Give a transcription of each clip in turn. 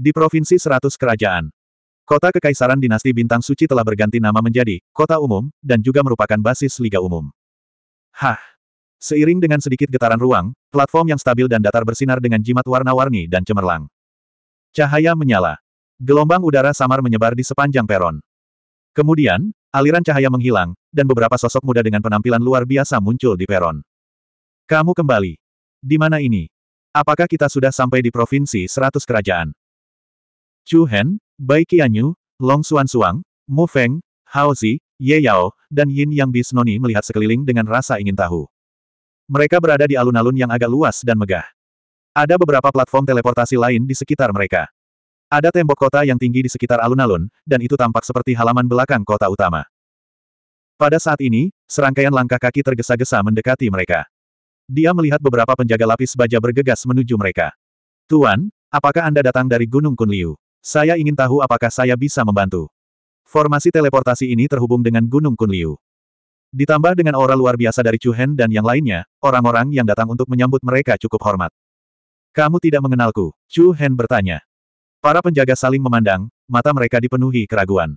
Di Provinsi Seratus Kerajaan. Kota Kekaisaran Dinasti Bintang Suci telah berganti nama menjadi Kota Umum, dan juga merupakan basis Liga Umum. Hah! Seiring dengan sedikit getaran ruang, platform yang stabil dan datar bersinar dengan jimat warna-warni dan cemerlang. Cahaya menyala. Gelombang udara samar menyebar di sepanjang peron. Kemudian, aliran cahaya menghilang, dan beberapa sosok muda dengan penampilan luar biasa muncul di peron. Kamu kembali. Di mana ini? Apakah kita sudah sampai di Provinsi Seratus Kerajaan? Chu Hen, Bai Qianyu, Long Xuan Suang, Mu Feng, Hao Zi, Ye Yao, dan Yin Yang Bisnoni melihat sekeliling dengan rasa ingin tahu. Mereka berada di alun-alun yang agak luas dan megah. Ada beberapa platform teleportasi lain di sekitar mereka. Ada tembok kota yang tinggi di sekitar alun-alun, dan itu tampak seperti halaman belakang kota utama. Pada saat ini, serangkaian langkah kaki tergesa-gesa mendekati mereka. Dia melihat beberapa penjaga lapis baja bergegas menuju mereka. Tuan, apakah Anda datang dari Gunung Kunliu? Saya ingin tahu apakah saya bisa membantu. Formasi teleportasi ini terhubung dengan Gunung Kunliu. Ditambah dengan aura luar biasa dari Chu Hen dan yang lainnya, orang-orang yang datang untuk menyambut mereka cukup hormat. Kamu tidak mengenalku, Chu Hen bertanya. Para penjaga saling memandang, mata mereka dipenuhi keraguan.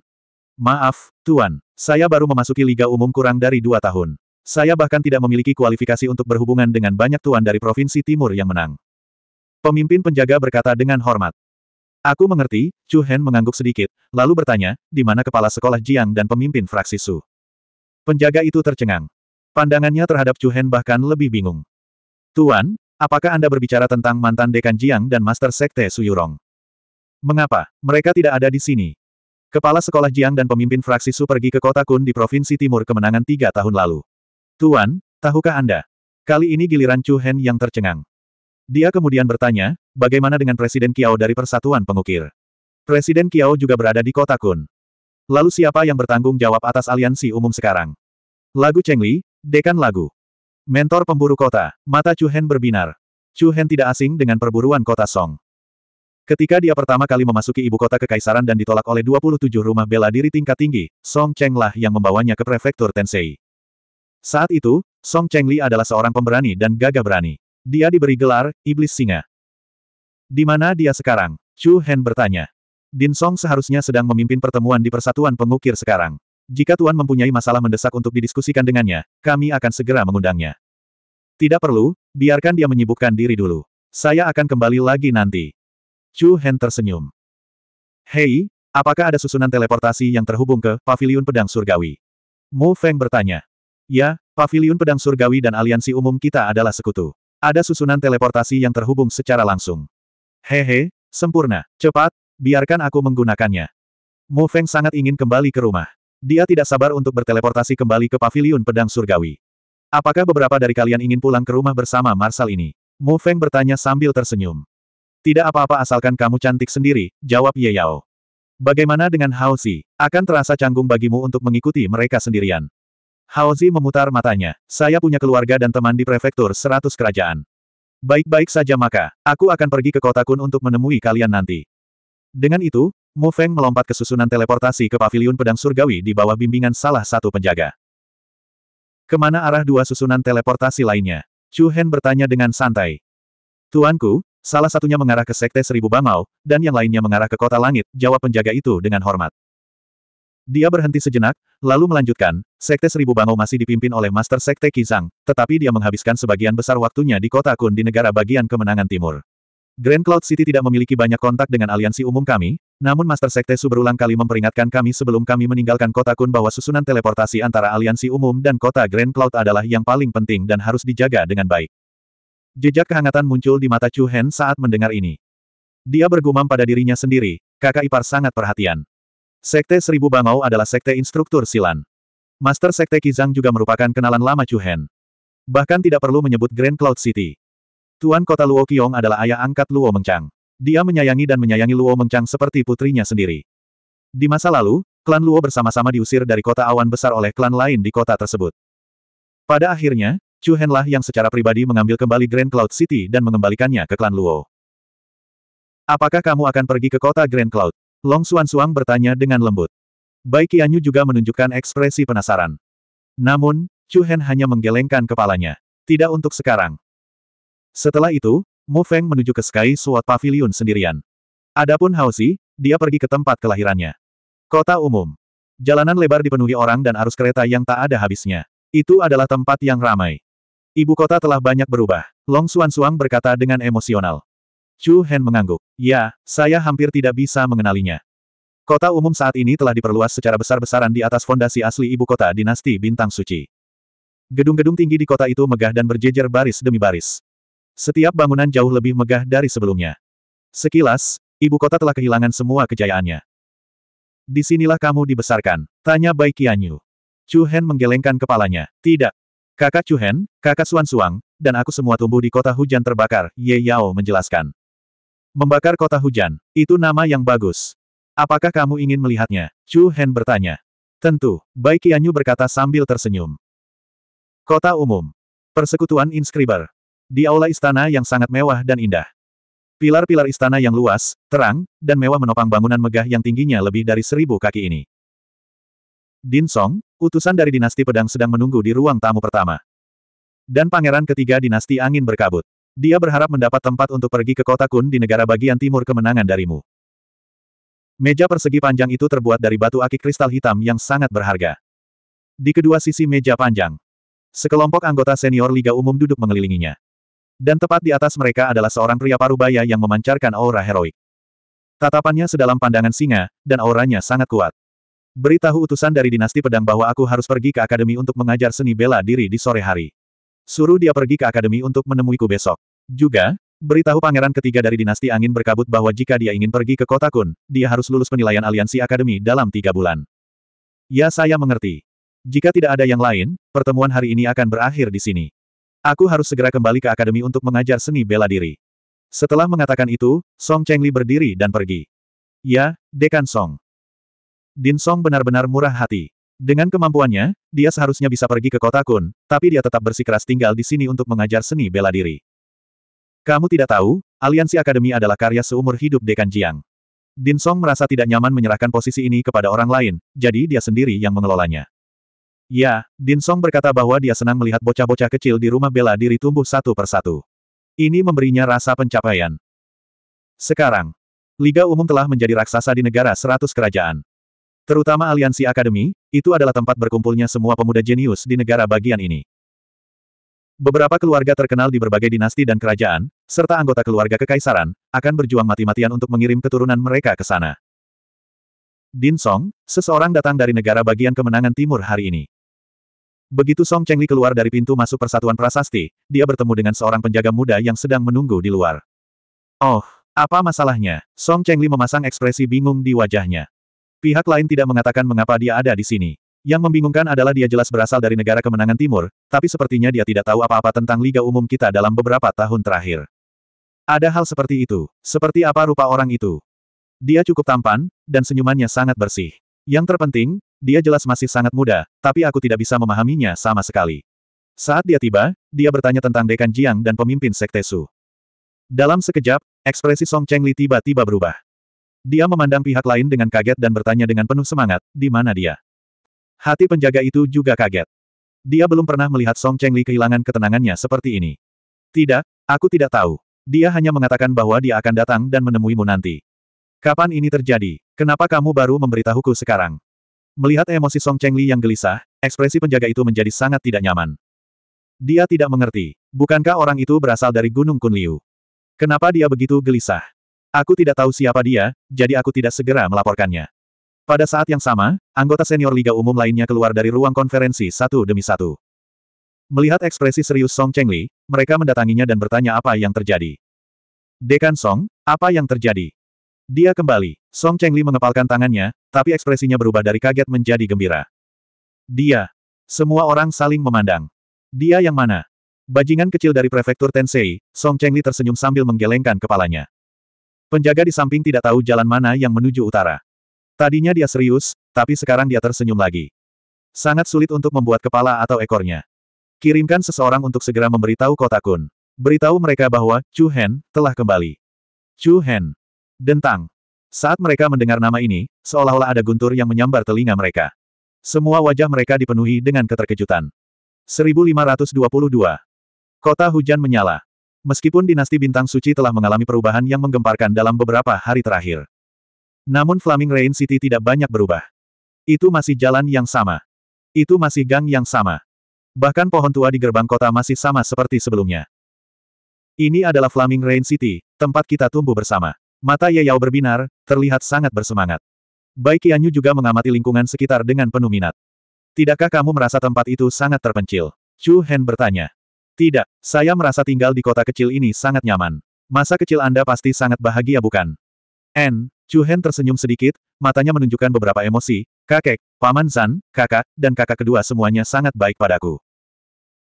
Maaf, Tuan, saya baru memasuki Liga Umum kurang dari dua tahun. Saya bahkan tidak memiliki kualifikasi untuk berhubungan dengan banyak tuan dari Provinsi Timur yang menang. Pemimpin penjaga berkata dengan hormat. Aku mengerti, Chu Hen mengangguk sedikit, lalu bertanya, di mana kepala sekolah Jiang dan pemimpin fraksi Su. Penjaga itu tercengang. Pandangannya terhadap Chu Hen bahkan lebih bingung. Tuan, apakah Anda berbicara tentang mantan dekan Jiang dan Master Sekte Su Yurong? Mengapa, mereka tidak ada di sini? Kepala sekolah Jiang dan pemimpin fraksi Su pergi ke kota Kun di Provinsi Timur kemenangan tiga tahun lalu. Tuan, tahukah Anda? Kali ini giliran Chu Hen yang tercengang. Dia kemudian bertanya, bagaimana dengan Presiden Kiao dari Persatuan Pengukir? Presiden Kiao juga berada di kota Kun. Lalu siapa yang bertanggung jawab atas aliansi umum sekarang? Lagu Cheng Li, Dekan Lagu. Mentor pemburu kota, mata Chu Hen berbinar. Chu Hen tidak asing dengan perburuan kota Song. Ketika dia pertama kali memasuki ibu kota kekaisaran dan ditolak oleh 27 rumah bela diri tingkat tinggi, Song Cheng lah yang membawanya ke prefektur Tensei. Saat itu, Song Cheng Li adalah seorang pemberani dan gagah berani. Dia diberi gelar, Iblis Singa. Di mana dia sekarang? Chu Hen bertanya. Din Song seharusnya sedang memimpin pertemuan di Persatuan Pengukir sekarang. Jika Tuan mempunyai masalah mendesak untuk didiskusikan dengannya, kami akan segera mengundangnya. Tidak perlu, biarkan dia menyibukkan diri dulu. Saya akan kembali lagi nanti. Chu Hen tersenyum. Hei, apakah ada susunan teleportasi yang terhubung ke Paviliun Pedang Surgawi? Mu Feng bertanya. Ya, Paviliun Pedang Surgawi dan aliansi umum kita adalah sekutu. Ada susunan teleportasi yang terhubung secara langsung. Hehe, sempurna. Cepat, biarkan aku menggunakannya. Mu Feng sangat ingin kembali ke rumah. Dia tidak sabar untuk berteleportasi kembali ke paviliun pedang surgawi. Apakah beberapa dari kalian ingin pulang ke rumah bersama Marsal ini? Mu Feng bertanya sambil tersenyum. Tidak apa-apa asalkan kamu cantik sendiri, jawab Ye Yao. Bagaimana dengan Hao Xi? Akan terasa canggung bagimu untuk mengikuti mereka sendirian. Haozi memutar matanya. Saya punya keluarga dan teman di prefektur seratus kerajaan. Baik-baik saja maka, aku akan pergi ke kota Kun untuk menemui kalian nanti. Dengan itu, Mu Feng melompat ke susunan teleportasi ke paviliun pedang surgawi di bawah bimbingan salah satu penjaga. Ke mana arah dua susunan teleportasi lainnya? Chu Hen bertanya dengan santai. Tuanku, salah satunya mengarah ke Sekte Seribu Bangau, dan yang lainnya mengarah ke Kota Langit, jawab penjaga itu dengan hormat. Dia berhenti sejenak, lalu melanjutkan, Sekte Seribu Bangau masih dipimpin oleh Master Sekte Kizang, tetapi dia menghabiskan sebagian besar waktunya di kota Kun di negara bagian kemenangan timur. Grand Cloud City tidak memiliki banyak kontak dengan aliansi umum kami, namun Master Sekte Su berulang kali memperingatkan kami sebelum kami meninggalkan kota Kun bahwa susunan teleportasi antara aliansi umum dan kota Grand Cloud adalah yang paling penting dan harus dijaga dengan baik. Jejak kehangatan muncul di mata Chu Hen saat mendengar ini. Dia bergumam pada dirinya sendiri, kakak ipar sangat perhatian. Sekte Seribu Bangau adalah sekte instruktur silan. Master Sekte Kizang juga merupakan kenalan lama Chu Hen. Bahkan tidak perlu menyebut Grand Cloud City. Tuan kota Luo Qiong adalah ayah angkat Luo Mengchang. Dia menyayangi dan menyayangi Luo Mengchang seperti putrinya sendiri. Di masa lalu, klan Luo bersama-sama diusir dari kota awan besar oleh klan lain di kota tersebut. Pada akhirnya, Chu Hen lah yang secara pribadi mengambil kembali Grand Cloud City dan mengembalikannya ke klan Luo. Apakah kamu akan pergi ke kota Grand Cloud? Long Xuan Suang bertanya dengan lembut. Bai Qianyu juga menunjukkan ekspresi penasaran. Namun, Chu Hen hanya menggelengkan kepalanya. Tidak untuk sekarang. Setelah itu, Mu Feng menuju ke Sky Sword Pavilion sendirian. Adapun Haosi, dia pergi ke tempat kelahirannya. Kota umum. Jalanan lebar dipenuhi orang dan arus kereta yang tak ada habisnya. Itu adalah tempat yang ramai. Ibu kota telah banyak berubah. Long Suan Suang berkata dengan emosional. Chu Hen mengangguk. Ya, saya hampir tidak bisa mengenalinya. Kota umum saat ini telah diperluas secara besar-besaran di atas fondasi asli ibu kota dinasti Bintang Suci. Gedung-gedung tinggi di kota itu megah dan berjejer baris demi baris. Setiap bangunan jauh lebih megah dari sebelumnya. Sekilas, ibu kota telah kehilangan semua kejayaannya. Di sinilah kamu dibesarkan, tanya Bai Qianyu. Chu Hen menggelengkan kepalanya. Tidak. Kakak Chu Hen, kakak Suan Suang, dan aku semua tumbuh di kota hujan terbakar, Ye Yao menjelaskan. Membakar kota hujan, itu nama yang bagus. Apakah kamu ingin melihatnya? Chu Hen bertanya. Tentu, Bai Qianyu berkata sambil tersenyum. Kota umum. Persekutuan Inscriber. Di aula istana yang sangat mewah dan indah. Pilar-pilar istana yang luas, terang, dan mewah menopang bangunan megah yang tingginya lebih dari seribu kaki ini. Din Song, utusan dari dinasti pedang sedang menunggu di ruang tamu pertama. Dan pangeran ketiga dinasti angin berkabut. Dia berharap mendapat tempat untuk pergi ke kota Kun di negara bagian timur kemenangan darimu. Meja persegi panjang itu terbuat dari batu akik kristal hitam yang sangat berharga. Di kedua sisi meja panjang, sekelompok anggota senior Liga Umum duduk mengelilinginya. Dan tepat di atas mereka adalah seorang pria parubaya yang memancarkan aura heroik. Tatapannya sedalam pandangan singa, dan auranya sangat kuat. Beritahu utusan dari dinasti pedang bahwa aku harus pergi ke akademi untuk mengajar seni bela diri di sore hari. Suruh dia pergi ke akademi untuk menemuiku besok. Juga, beritahu pangeran ketiga dari dinasti angin berkabut bahwa jika dia ingin pergi ke kota Kun, dia harus lulus penilaian aliansi akademi dalam tiga bulan. Ya saya mengerti. Jika tidak ada yang lain, pertemuan hari ini akan berakhir di sini. Aku harus segera kembali ke akademi untuk mengajar seni bela diri. Setelah mengatakan itu, Song Chengli berdiri dan pergi. Ya, Dekan Song. Din Song benar-benar murah hati. Dengan kemampuannya, dia seharusnya bisa pergi ke kota Kun, tapi dia tetap bersikeras tinggal di sini untuk mengajar seni bela diri. Kamu tidak tahu, aliansi akademi adalah karya seumur hidup Dekan Jiang. Din Song merasa tidak nyaman menyerahkan posisi ini kepada orang lain, jadi dia sendiri yang mengelolanya. Ya, Din Song berkata bahwa dia senang melihat bocah-bocah kecil di rumah bela diri tumbuh satu persatu. Ini memberinya rasa pencapaian. Sekarang, Liga Umum telah menjadi raksasa di negara seratus kerajaan. Terutama aliansi akademi, itu adalah tempat berkumpulnya semua pemuda jenius di negara bagian ini. Beberapa keluarga terkenal di berbagai dinasti dan kerajaan, serta anggota keluarga kekaisaran, akan berjuang mati-matian untuk mengirim keturunan mereka ke sana. Din Song, seseorang datang dari negara bagian kemenangan timur hari ini. Begitu Song Chengli keluar dari pintu masuk persatuan prasasti, dia bertemu dengan seorang penjaga muda yang sedang menunggu di luar. Oh, apa masalahnya? Song Chengli memasang ekspresi bingung di wajahnya. Pihak lain tidak mengatakan mengapa dia ada di sini. Yang membingungkan adalah dia jelas berasal dari negara kemenangan timur, tapi sepertinya dia tidak tahu apa-apa tentang liga umum kita dalam beberapa tahun terakhir. Ada hal seperti itu. Seperti apa rupa orang itu? Dia cukup tampan, dan senyumannya sangat bersih. Yang terpenting, dia jelas masih sangat muda, tapi aku tidak bisa memahaminya sama sekali. Saat dia tiba, dia bertanya tentang Dekan Jiang dan pemimpin Sekte Su. Dalam sekejap, ekspresi Song Chengli tiba-tiba berubah. Dia memandang pihak lain dengan kaget dan bertanya dengan penuh semangat, di mana dia? Hati penjaga itu juga kaget. Dia belum pernah melihat Song Chengli kehilangan ketenangannya seperti ini. Tidak, aku tidak tahu. Dia hanya mengatakan bahwa dia akan datang dan menemuimu nanti. Kapan ini terjadi? Kenapa kamu baru memberitahuku sekarang? Melihat emosi Song Chengli yang gelisah, ekspresi penjaga itu menjadi sangat tidak nyaman. Dia tidak mengerti. Bukankah orang itu berasal dari Gunung Kunliu? Kenapa dia begitu gelisah? Aku tidak tahu siapa dia, jadi aku tidak segera melaporkannya. Pada saat yang sama, anggota senior Liga Umum lainnya keluar dari ruang konferensi satu demi satu. Melihat ekspresi serius Song Chengli, mereka mendatanginya dan bertanya apa yang terjadi. Dekan Song, apa yang terjadi? Dia kembali. Song Chengli mengepalkan tangannya, tapi ekspresinya berubah dari kaget menjadi gembira. Dia. Semua orang saling memandang. Dia yang mana? Bajingan kecil dari prefektur Tensei, Song Chengli tersenyum sambil menggelengkan kepalanya. Penjaga di samping tidak tahu jalan mana yang menuju utara. Tadinya dia serius, tapi sekarang dia tersenyum lagi. Sangat sulit untuk membuat kepala atau ekornya. Kirimkan seseorang untuk segera memberitahu kota Kun. Beritahu mereka bahwa Chu Hen telah kembali. Chu Hen. Dentang. Saat mereka mendengar nama ini, seolah-olah ada guntur yang menyambar telinga mereka. Semua wajah mereka dipenuhi dengan keterkejutan. 1522. Kota hujan menyala. Meskipun dinasti bintang suci telah mengalami perubahan yang menggemparkan dalam beberapa hari terakhir. Namun Flaming Rain City tidak banyak berubah. Itu masih jalan yang sama. Itu masih gang yang sama. Bahkan pohon tua di gerbang kota masih sama seperti sebelumnya. Ini adalah Flaming Rain City, tempat kita tumbuh bersama. Mata Ye Yao berbinar, terlihat sangat bersemangat. Bai Qianyu juga mengamati lingkungan sekitar dengan penuh minat. Tidakkah kamu merasa tempat itu sangat terpencil? Chu Hen bertanya. Tidak, saya merasa tinggal di kota kecil ini sangat nyaman. Masa kecil Anda pasti sangat bahagia bukan? N. Chu Hen tersenyum sedikit, matanya menunjukkan beberapa emosi, kakek, paman Zan, kakak, dan kakak kedua semuanya sangat baik padaku.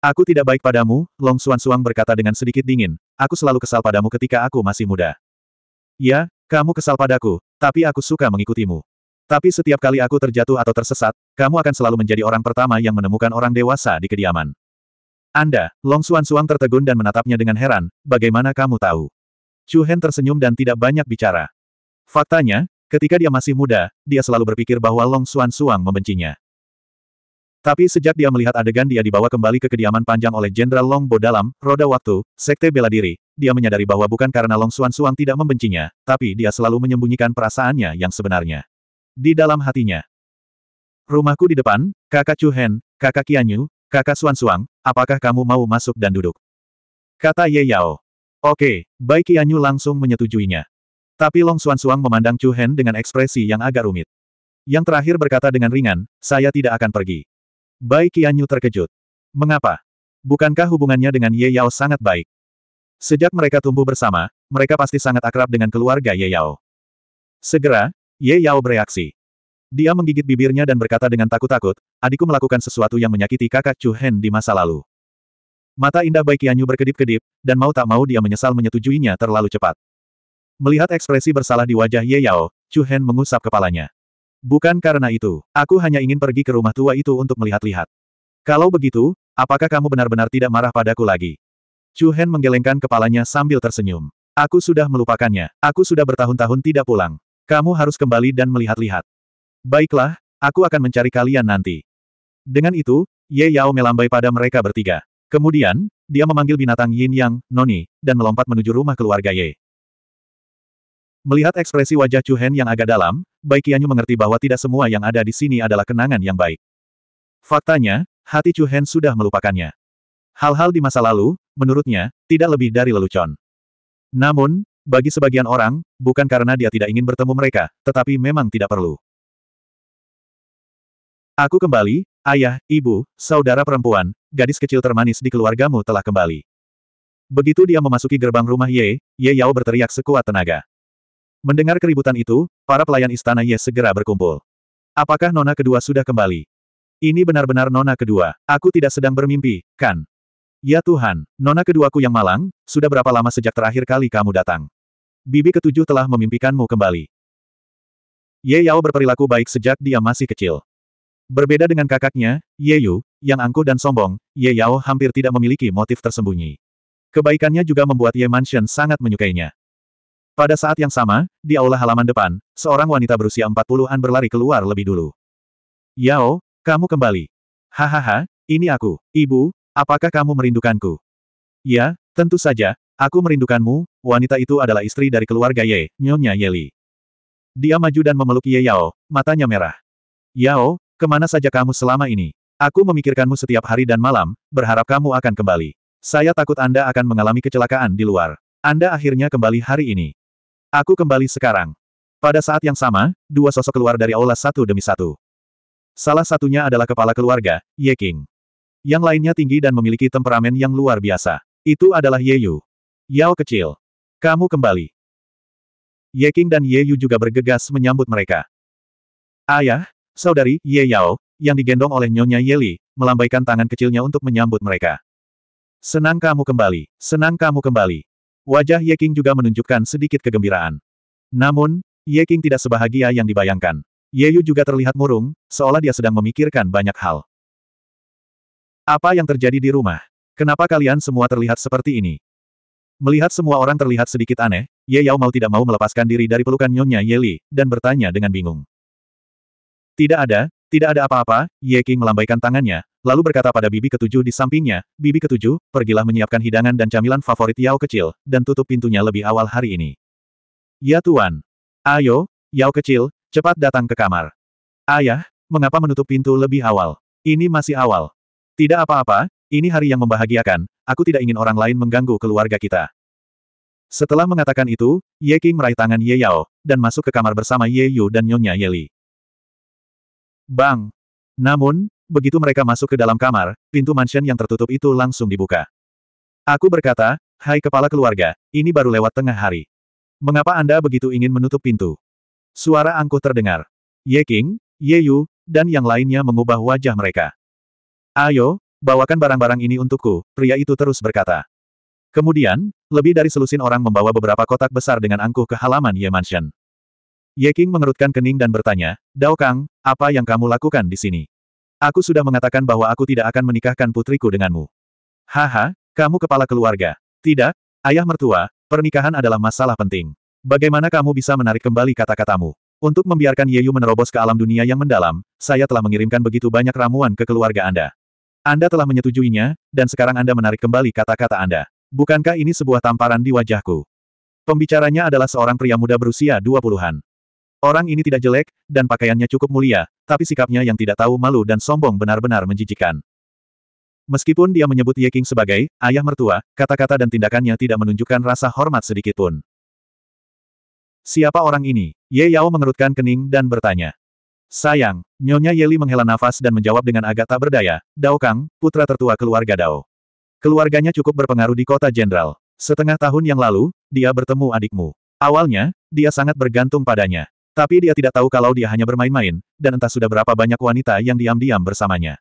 Aku tidak baik padamu, Long Suan Suang berkata dengan sedikit dingin, aku selalu kesal padamu ketika aku masih muda. Ya, kamu kesal padaku, tapi aku suka mengikutimu. Tapi setiap kali aku terjatuh atau tersesat, kamu akan selalu menjadi orang pertama yang menemukan orang dewasa di kediaman. Anda, Long Suan Suang tertegun dan menatapnya dengan heran, bagaimana kamu tahu? Chu Hen tersenyum dan tidak banyak bicara. Faktanya, ketika dia masih muda, dia selalu berpikir bahwa Long Suan Suang membencinya. Tapi sejak dia melihat adegan dia dibawa kembali ke kediaman panjang oleh Jenderal Long Bo dalam Roda Waktu, Sekte Bela Diri, dia menyadari bahwa bukan karena Long Suan Suang tidak membencinya, tapi dia selalu menyembunyikan perasaannya yang sebenarnya. Di dalam hatinya. Rumahku di depan, kakak Chu Hen, kakak Qianyu, kakak Suan Suang, apakah kamu mau masuk dan duduk? Kata Ye Yao. Oke, Bai Qianyu langsung menyetujuinya. Tapi Long Suan Suang memandang Chu Hen dengan ekspresi yang agak rumit. Yang terakhir berkata dengan ringan, saya tidak akan pergi. Bai Qianyu terkejut. Mengapa? Bukankah hubungannya dengan Ye Yao sangat baik? Sejak mereka tumbuh bersama, mereka pasti sangat akrab dengan keluarga Ye Yao. Segera, Ye Yao bereaksi. Dia menggigit bibirnya dan berkata dengan takut-takut, adikku melakukan sesuatu yang menyakiti kakak Chu Hen di masa lalu. Mata indah Bai Qianyu berkedip-kedip, dan mau tak mau dia menyesal menyetujuinya terlalu cepat. Melihat ekspresi bersalah di wajah Ye Yao, Chu Hen mengusap kepalanya. Bukan karena itu, aku hanya ingin pergi ke rumah tua itu untuk melihat-lihat. Kalau begitu, apakah kamu benar-benar tidak marah padaku lagi? Chu Hen menggelengkan kepalanya sambil tersenyum. Aku sudah melupakannya. Aku sudah bertahun-tahun tidak pulang. Kamu harus kembali dan melihat-lihat. Baiklah, aku akan mencari kalian nanti. Dengan itu, Ye Yao melambai pada mereka bertiga. Kemudian, dia memanggil binatang Yin Yang, Noni, dan melompat menuju rumah keluarga Ye. Melihat ekspresi wajah Chu Hen yang agak dalam, Bai Qianyu mengerti bahwa tidak semua yang ada di sini adalah kenangan yang baik. Faktanya, hati Chu Hen sudah melupakannya. Hal-hal di masa lalu, menurutnya, tidak lebih dari lelucon. Namun, bagi sebagian orang, bukan karena dia tidak ingin bertemu mereka, tetapi memang tidak perlu. Aku kembali, ayah, ibu, saudara perempuan, gadis kecil termanis di keluargamu telah kembali. Begitu dia memasuki gerbang rumah Ye, Ye Yao berteriak sekuat tenaga. Mendengar keributan itu, para pelayan istana Ye segera berkumpul. Apakah nona kedua sudah kembali? Ini benar-benar nona kedua, aku tidak sedang bermimpi, kan? Ya Tuhan, nona keduaku yang malang, sudah berapa lama sejak terakhir kali kamu datang? Bibi ketujuh telah memimpikanmu kembali. Ye Yao berperilaku baik sejak dia masih kecil. Berbeda dengan kakaknya, Ye Yu, yang angkuh dan sombong, Ye Yao hampir tidak memiliki motif tersembunyi. Kebaikannya juga membuat Ye Mansion sangat menyukainya. Pada saat yang sama, di aula halaman depan, seorang wanita berusia 40-an berlari keluar lebih dulu. Yao, kamu kembali. Hahaha, ini aku. Ibu, apakah kamu merindukanku? Ya, tentu saja, aku merindukanmu, wanita itu adalah istri dari keluarga Ye, Nyonya Yeli. Dia maju dan memeluk Ye Yao, matanya merah. Yao, Ke mana saja kamu selama ini? Aku memikirkanmu setiap hari dan malam, berharap kamu akan kembali. Saya takut Anda akan mengalami kecelakaan di luar. Anda akhirnya kembali hari ini. Aku kembali sekarang. Pada saat yang sama, dua sosok keluar dari aula satu demi satu. Salah satunya adalah kepala keluarga, Ye King. Yang lainnya tinggi dan memiliki temperamen yang luar biasa. Itu adalah Ye Yu. Yao kecil. Kamu kembali. Ye King dan Ye Yu juga bergegas menyambut mereka. Ayah, Saudari, Ye Yao, yang digendong oleh Nyonya Yeli, melambaikan tangan kecilnya untuk menyambut mereka. Senang kamu kembali, senang kamu kembali. Wajah Ye King juga menunjukkan sedikit kegembiraan. Namun, Ye King tidak sebahagia yang dibayangkan. Ye Yu juga terlihat murung, seolah dia sedang memikirkan banyak hal. Apa yang terjadi di rumah? Kenapa kalian semua terlihat seperti ini? Melihat semua orang terlihat sedikit aneh, Ye Yao mau tidak mau melepaskan diri dari pelukan Nyonya Yeli, dan bertanya dengan bingung. Tidak ada, Tidak ada apa-apa, Ye King melambaikan tangannya, lalu berkata pada bibi ketujuh di sampingnya, Bibi ketujuh, pergilah menyiapkan hidangan dan camilan favorit Yao kecil, dan tutup pintunya lebih awal hari ini. Ya Tuan. Ayo, Yao kecil, cepat datang ke kamar. Ayah, mengapa menutup pintu lebih awal? Ini masih awal. Tidak apa-apa, ini hari yang membahagiakan, aku tidak ingin orang lain mengganggu keluarga kita. Setelah mengatakan itu, Ye King meraih tangan Ye Yao, dan masuk ke kamar bersama Ye Yu dan Nyonya Ye Li. Bang! Namun, begitu mereka masuk ke dalam kamar, pintu mansion yang tertutup itu langsung dibuka. Aku berkata, Hai kepala keluarga, ini baru lewat tengah hari. Mengapa Anda begitu ingin menutup pintu? Suara angkuh terdengar. Ye King, Ye Yu, dan yang lainnya mengubah wajah mereka. Ayo, bawakan barang-barang ini untukku, pria itu terus berkata. Kemudian, lebih dari selusin orang membawa beberapa kotak besar dengan angkuh ke halaman Ye Mansion. Ye King mengerutkan kening dan bertanya, Dao Kang, apa yang kamu lakukan di sini? Aku sudah mengatakan bahwa aku tidak akan menikahkan putriku denganmu. Haha, kamu kepala keluarga. Tidak, ayah mertua, pernikahan adalah masalah penting. Bagaimana kamu bisa menarik kembali kata-katamu? Untuk membiarkan Yeyu menerobos ke alam dunia yang mendalam, saya telah mengirimkan begitu banyak ramuan ke keluarga Anda. Anda telah menyetujuinya, dan sekarang Anda menarik kembali kata-kata Anda. Bukankah ini sebuah tamparan di wajahku? Pembicaranya adalah seorang pria muda berusia 20-an. Orang ini tidak jelek, dan pakaiannya cukup mulia, tapi sikapnya yang tidak tahu malu dan sombong benar-benar menjijikkan. Meskipun dia menyebut Ye King sebagai ayah mertua, kata-kata dan tindakannya tidak menunjukkan rasa hormat sedikitpun. Siapa orang ini? Ye Yao mengerutkan kening dan bertanya. Sayang, Nyonya Yeli menghela nafas dan menjawab dengan agak tak berdaya, Dao Kang, putra tertua keluarga Dao. Keluarganya cukup berpengaruh di kota jenderal. Setengah tahun yang lalu, dia bertemu adikmu. Awalnya, dia sangat bergantung padanya. Tapi dia tidak tahu kalau dia hanya bermain-main, dan entah sudah berapa banyak wanita yang diam-diam bersamanya.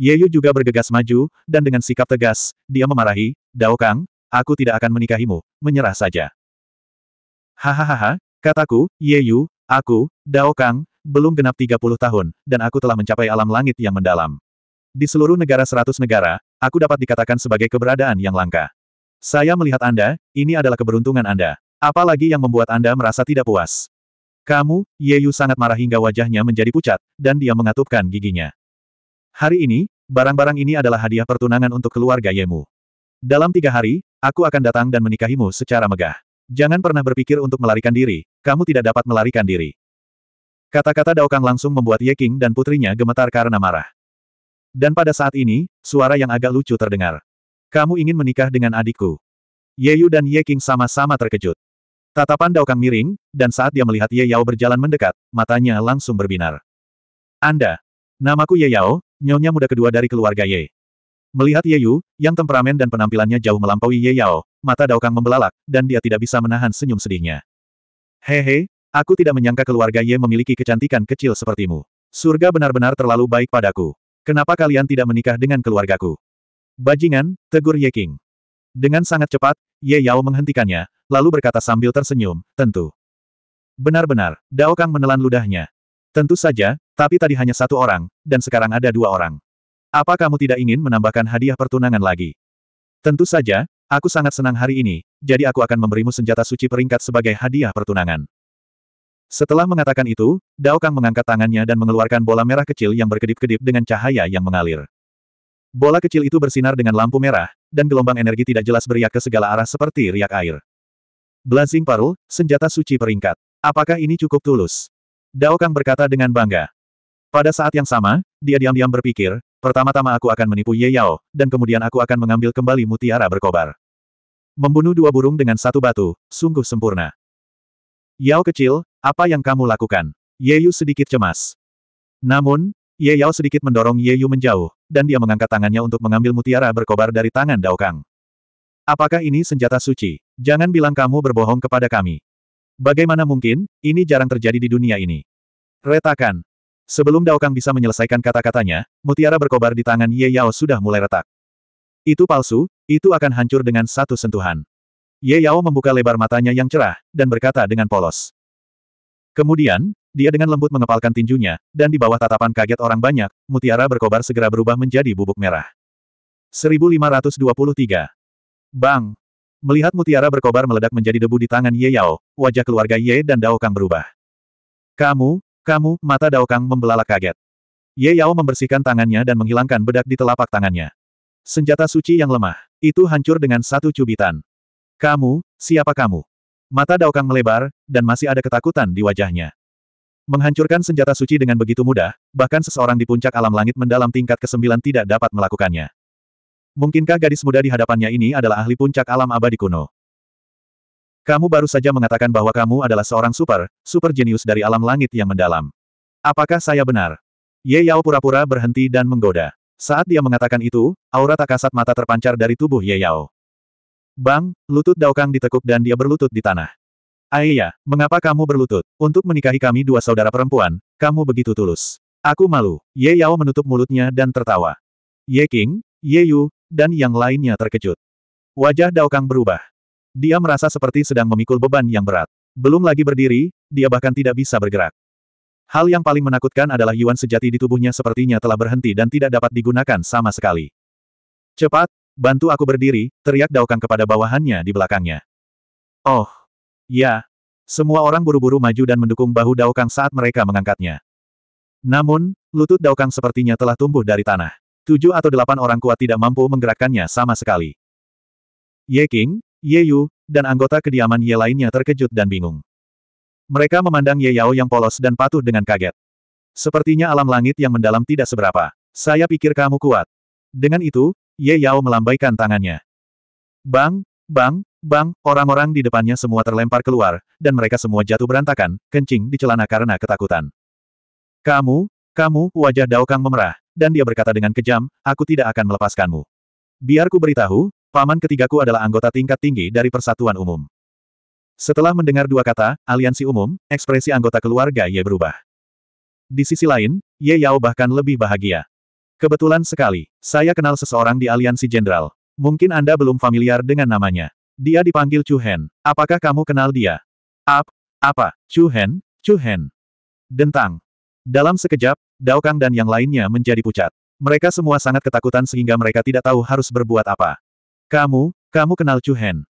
Yeyu juga bergegas maju, dan dengan sikap tegas, dia memarahi, Dao Kang, aku tidak akan menikahimu, menyerah saja. Hahaha, kataku, Yeyu, aku, Dao Kang, belum genap 30 tahun, dan aku telah mencapai alam langit yang mendalam. Di seluruh negara seratus negara, aku dapat dikatakan sebagai keberadaan yang langka. Saya melihat Anda, ini adalah keberuntungan Anda. Apalagi yang membuat Anda merasa tidak puas? Kamu, Yeyu sangat marah hingga wajahnya menjadi pucat, dan dia mengatupkan giginya. Hari ini, barang-barang ini adalah hadiah pertunangan untuk keluarga Yemu. Dalam tiga hari, aku akan datang dan menikahimu secara megah. Jangan pernah berpikir untuk melarikan diri, kamu tidak dapat melarikan diri. Kata-kata Daokang langsung membuat Ye King dan putrinya gemetar karena marah. Dan pada saat ini, suara yang agak lucu terdengar. Kamu ingin menikah dengan adikku. Yeyu dan Ye King sama-sama terkejut. Tatapan Dao Kang miring, dan saat dia melihat Ye Yao berjalan mendekat, matanya langsung berbinar. Anda. Namaku Ye Yao, nyonya muda kedua dari keluarga Ye. Melihat Ye Yu, yang temperamen dan penampilannya jauh melampaui Ye Yao, mata Dao Kang membelalak, dan dia tidak bisa menahan senyum sedihnya. Hehe, aku tidak menyangka keluarga Ye memiliki kecantikan kecil sepertimu. Surga benar-benar terlalu baik padaku. Kenapa kalian tidak menikah dengan keluargaku? Bajingan, tegur Ye King. Dengan sangat cepat, Ye Yao menghentikannya, lalu berkata sambil tersenyum, tentu. Benar-benar, Dao Kang menelan ludahnya. Tentu saja, tapi tadi hanya satu orang, dan sekarang ada dua orang. Apa kamu tidak ingin menambahkan hadiah pertunangan lagi? Tentu saja, aku sangat senang hari ini, jadi aku akan memberimu senjata suci peringkat sebagai hadiah pertunangan. Setelah mengatakan itu, Dao Kang mengangkat tangannya dan mengeluarkan bola merah kecil yang berkedip-kedip dengan cahaya yang mengalir. Bola kecil itu bersinar dengan lampu merah, dan gelombang energi tidak jelas beriak ke segala arah seperti riak air. Blazing Pearl, senjata suci peringkat. Apakah ini cukup tulus? Dao Kang berkata dengan bangga. Pada saat yang sama, dia diam-diam berpikir, pertama-tama aku akan menipu Ye Yao, dan kemudian aku akan mengambil kembali mutiara berkobar. Membunuh dua burung dengan satu batu, sungguh sempurna. Yao kecil, apa yang kamu lakukan? Ye Yu sedikit cemas. Namun, Ye Yao sedikit mendorong Ye Yu menjauh, dan dia mengangkat tangannya untuk mengambil mutiara berkobar dari tangan Dao Kang. Apakah ini senjata suci? Jangan bilang kamu berbohong kepada kami. Bagaimana mungkin, ini jarang terjadi di dunia ini. Retakan. Sebelum Dao Kang bisa menyelesaikan kata-katanya, mutiara berkobar di tangan Ye Yao sudah mulai retak. Itu palsu, itu akan hancur dengan satu sentuhan. Ye Yao membuka lebar matanya yang cerah, dan berkata dengan polos. Kemudian, dia dengan lembut mengepalkan tinjunya, dan di bawah tatapan kaget orang banyak, mutiara berkobar segera berubah menjadi bubuk merah. 1523 Bang! Melihat mutiara berkobar meledak menjadi debu di tangan Ye Yao, wajah keluarga Ye dan Dao Kang berubah. Kamu, Kamu, mata Daokang membelalak kaget. Ye Yao membersihkan tangannya dan menghilangkan bedak di telapak tangannya. Senjata suci yang lemah. Itu hancur dengan satu cubitan. Kamu, siapa kamu? Mata Daokang melebar, dan masih ada ketakutan di wajahnya. Menghancurkan senjata suci dengan begitu mudah, bahkan seseorang di puncak alam langit mendalam tingkat kesembilan tidak dapat melakukannya. Mungkinkah gadis muda di hadapannya ini adalah ahli puncak alam abadi kuno? Kamu baru saja mengatakan bahwa kamu adalah seorang super, super jenius dari alam langit yang mendalam. Apakah saya benar? Ye Yao pura-pura berhenti dan menggoda. Saat dia mengatakan itu, aura tak kasat mata terpancar dari tubuh Ye Yao. Bang, lutut Daokang ditekuk dan dia berlutut di tanah. Aiya, mengapa kamu berlutut? Untuk menikahi kami dua saudara perempuan, kamu begitu tulus. Aku malu. Ye Yao menutup mulutnya dan tertawa. Ye King, Ye Yu, dan yang lainnya terkejut. Wajah Daokang berubah. Dia merasa seperti sedang memikul beban yang berat. Belum lagi berdiri, dia bahkan tidak bisa bergerak. Hal yang paling menakutkan adalah Yuan sejati di tubuhnya sepertinya telah berhenti dan tidak dapat digunakan sama sekali. Cepat, bantu aku berdiri, teriak Daokang kepada bawahannya di belakangnya. Oh, ya. Semua orang buru-buru maju dan mendukung bahu Daokang saat mereka mengangkatnya. Namun, lutut Daokang sepertinya telah tumbuh dari tanah. Tujuh atau delapan orang kuat tidak mampu menggerakkannya sama sekali. Ye King, Ye Yu, dan anggota kediaman Ye lainnya terkejut dan bingung. Mereka memandang Ye Yao yang polos dan patuh dengan kaget. Sepertinya alam langit yang mendalam tidak seberapa. Saya pikir kamu kuat. Dengan itu, Ye Yao melambaikan tangannya. Bang, bang, bang, orang-orang di depannya semua terlempar keluar, dan mereka semua jatuh berantakan, kencing di celana karena ketakutan. Kamu, kamu, wajah Dao Kang memerah, dan dia berkata dengan kejam, aku tidak akan melepaskanmu. Biar ku beritahu, paman ketigaku adalah anggota tingkat tinggi dari Persatuan Umum. Setelah mendengar dua kata, aliansi umum, ekspresi anggota keluarga Ye berubah. Di sisi lain, Ye Yao bahkan lebih bahagia. Kebetulan sekali, saya kenal seseorang di aliansi jenderal. Mungkin Anda belum familiar dengan namanya. Dia dipanggil Chu Hen. Apakah kamu kenal dia? Ap, apa, Chu Hen, Chu Hen. Dentang. Dalam sekejap, Dao Kang dan yang lainnya menjadi pucat. Mereka semua sangat ketakutan sehingga mereka tidak tahu harus berbuat apa. Kamu, kamu kenal Chu Hen.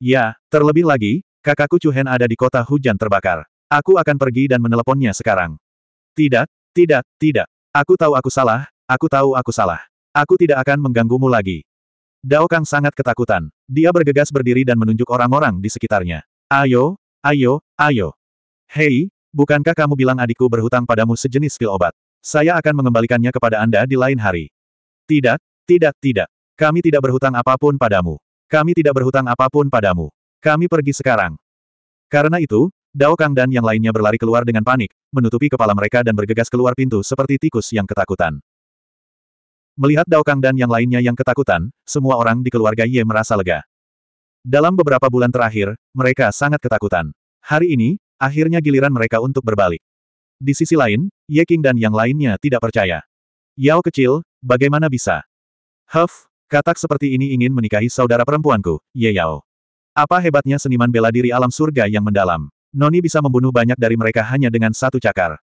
Ya, terlebih lagi, Kakakku Chuhen ada di kota hujan terbakar. Aku akan pergi dan meneleponnya sekarang. Tidak, tidak, tidak. Aku tahu aku salah, aku tahu aku salah. Aku tidak akan mengganggumu lagi. Dao Kang sangat ketakutan. Dia bergegas berdiri dan menunjuk orang-orang di sekitarnya. Ayo, ayo, ayo. Hei, bukankah kamu bilang adikku berhutang padamu sejenis pil obat? Saya akan mengembalikannya kepada Anda di lain hari. Tidak, tidak, tidak. Kami tidak berhutang apa pun padamu. Kami tidak berhutang apa pun padamu. Kami pergi sekarang. Karena itu, Dao Kang dan yang lainnya berlari keluar dengan panik, menutupi kepala mereka dan bergegas keluar pintu seperti tikus yang ketakutan. Melihat Dao Kang dan yang lainnya yang ketakutan, semua orang di keluarga Ye merasa lega. Dalam beberapa bulan terakhir, mereka sangat ketakutan. Hari ini, akhirnya giliran mereka untuk berbalik. Di sisi lain, Ye King dan yang lainnya tidak percaya. Yao kecil, bagaimana bisa? Huff, katak seperti ini ingin menikahi saudara perempuanku, Ye Yao. Apa hebatnya seniman bela diri alam surga yang mendalam? Noni bisa membunuh banyak dari mereka hanya dengan satu cakar.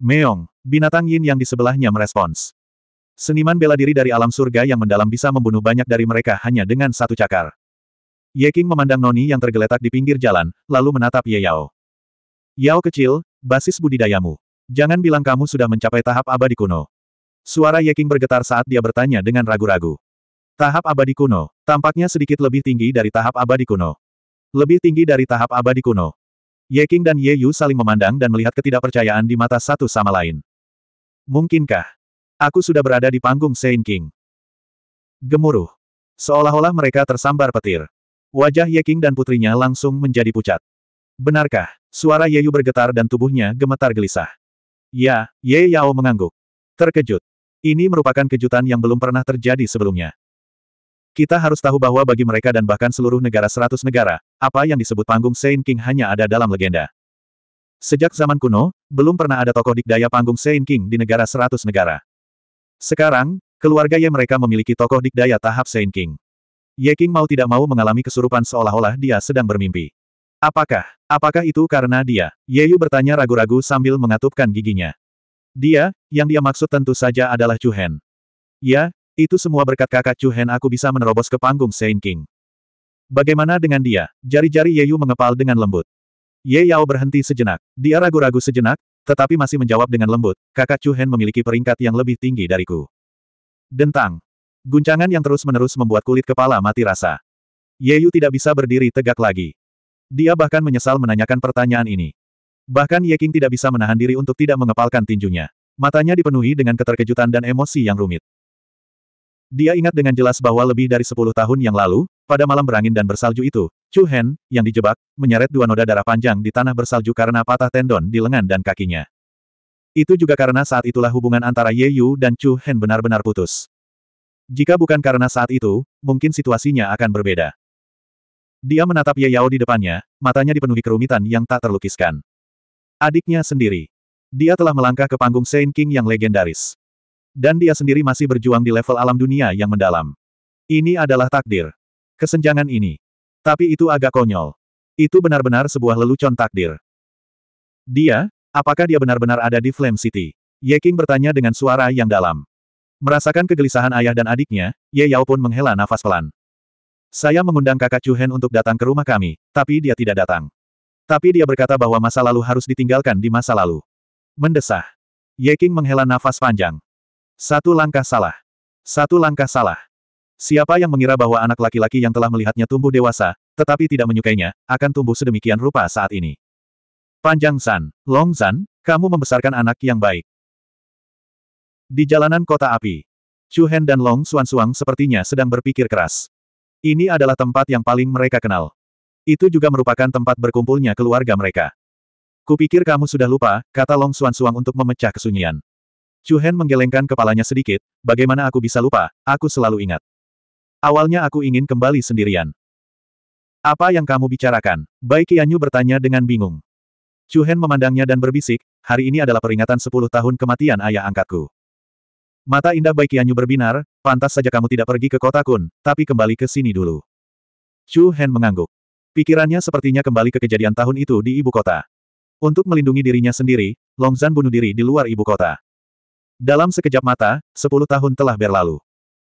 Meong, binatang yin yang di sebelahnya merespons. Seniman bela diri dari alam surga yang mendalam bisa membunuh banyak dari mereka hanya dengan satu cakar. Ye King memandang Noni yang tergeletak di pinggir jalan, lalu menatap Ye Yao. Yao kecil, basis budidayamu. Jangan bilang kamu sudah mencapai tahap abadi kuno. Suara Ye King bergetar saat dia bertanya dengan ragu-ragu. Tahap abadi kuno. Tampaknya sedikit lebih tinggi dari tahap abadi kuno. Lebih tinggi dari tahap abadi kuno. Ye King dan Ye Yu saling memandang dan melihat ketidakpercayaan di mata satu sama lain. Mungkinkah? Aku sudah berada di panggung Saint King. Gemuruh. Seolah-olah mereka tersambar petir. Wajah Ye King dan putrinya langsung menjadi pucat. Benarkah? Suara Ye Yu bergetar dan tubuhnya gemetar gelisah. Ya, Ye Yao mengangguk. Terkejut. Ini merupakan kejutan yang belum pernah terjadi sebelumnya. Kita harus tahu bahwa bagi mereka dan bahkan seluruh negara seratus negara, apa yang disebut panggung Saint King hanya ada dalam legenda. Sejak zaman kuno, belum pernah ada tokoh dikdaya panggung Saint King di negara seratus negara. Sekarang, keluarga Ye mereka memiliki tokoh dikdaya tahap Saint King. Ye King mau tidak mau mengalami kesurupan seolah-olah dia sedang bermimpi. Apakah, apakah itu karena dia? Ye Yu bertanya ragu-ragu sambil mengatupkan giginya. Dia, yang dia maksud tentu saja adalah Chu Hen. Ya, itu semua berkat kakak Chu Hen aku bisa menerobos ke panggung Saint King. Bagaimana dengan dia? Jari-jari Yeyu mengepal dengan lembut. Ye Yao berhenti sejenak. Dia ragu-ragu sejenak, tetapi masih menjawab dengan lembut, kakak Chu Hen memiliki peringkat yang lebih tinggi dariku. Dentang. Guncangan yang terus-menerus membuat kulit kepala mati rasa. Ye Yu tidak bisa berdiri tegak lagi. Dia bahkan menyesal menanyakan pertanyaan ini. Bahkan Ye King tidak bisa menahan diri untuk tidak mengepalkan tinjunya. Matanya dipenuhi dengan keterkejutan dan emosi yang rumit. Dia ingat dengan jelas bahwa lebih dari sepuluh tahun yang lalu, pada malam berangin dan bersalju itu, Chu Hen, yang dijebak, menyeret dua noda darah panjang di tanah bersalju karena patah tendon di lengan dan kakinya. Itu juga karena saat itulah hubungan antara Ye Yu dan Chu Hen benar-benar putus. Jika bukan karena saat itu, mungkin situasinya akan berbeda. Dia menatap Ye Yao di depannya, matanya dipenuhi kerumitan yang tak terlukiskan. Adiknya sendiri. Dia telah melangkah ke panggung Saint King yang legendaris. Dan dia sendiri masih berjuang di level alam dunia yang mendalam. Ini adalah takdir. Kesenjangan ini. Tapi itu agak konyol. Itu benar-benar sebuah lelucon takdir. Dia, apakah dia benar-benar ada di Flame City? Ye King bertanya dengan suara yang dalam. Merasakan kegelisahan ayah dan adiknya, Ye Yao pun menghela nafas pelan. Saya mengundang kakak Chu Hen untuk datang ke rumah kami, tapi dia tidak datang. Tapi dia berkata bahwa masa lalu harus ditinggalkan di masa lalu. Mendesah. Ye King menghela nafas panjang. Satu langkah salah. Satu langkah salah. Siapa yang mengira bahwa anak laki-laki yang telah melihatnya tumbuh dewasa, tetapi tidak menyukainya, akan tumbuh sedemikian rupa saat ini. Panjang San, Long San, kamu membesarkan anak yang baik. Di jalanan kota api, Chu Hen dan Long Suan Suang sepertinya sedang berpikir keras. Ini adalah tempat yang paling mereka kenal. Itu juga merupakan tempat berkumpulnya keluarga mereka. Kupikir kamu sudah lupa, kata Long Suan Suang untuk memecah kesunyian. Chu Hen menggelengkan kepalanya sedikit, bagaimana aku bisa lupa, aku selalu ingat. Awalnya aku ingin kembali sendirian. Apa yang kamu bicarakan? Bai Qianyu bertanya dengan bingung. Chu Hen memandangnya dan berbisik, hari ini adalah peringatan 10 tahun kematian ayah angkatku. Mata indah Bai Qianyu berbinar, pantas saja kamu tidak pergi ke kota Kun, tapi kembali ke sini dulu. Chu Hen mengangguk. Pikirannya sepertinya kembali ke kejadian tahun itu di ibu kota. Untuk melindungi dirinya sendiri, Long Zhan bunuh diri di luar ibu kota. Dalam sekejap mata, sepuluh tahun telah berlalu.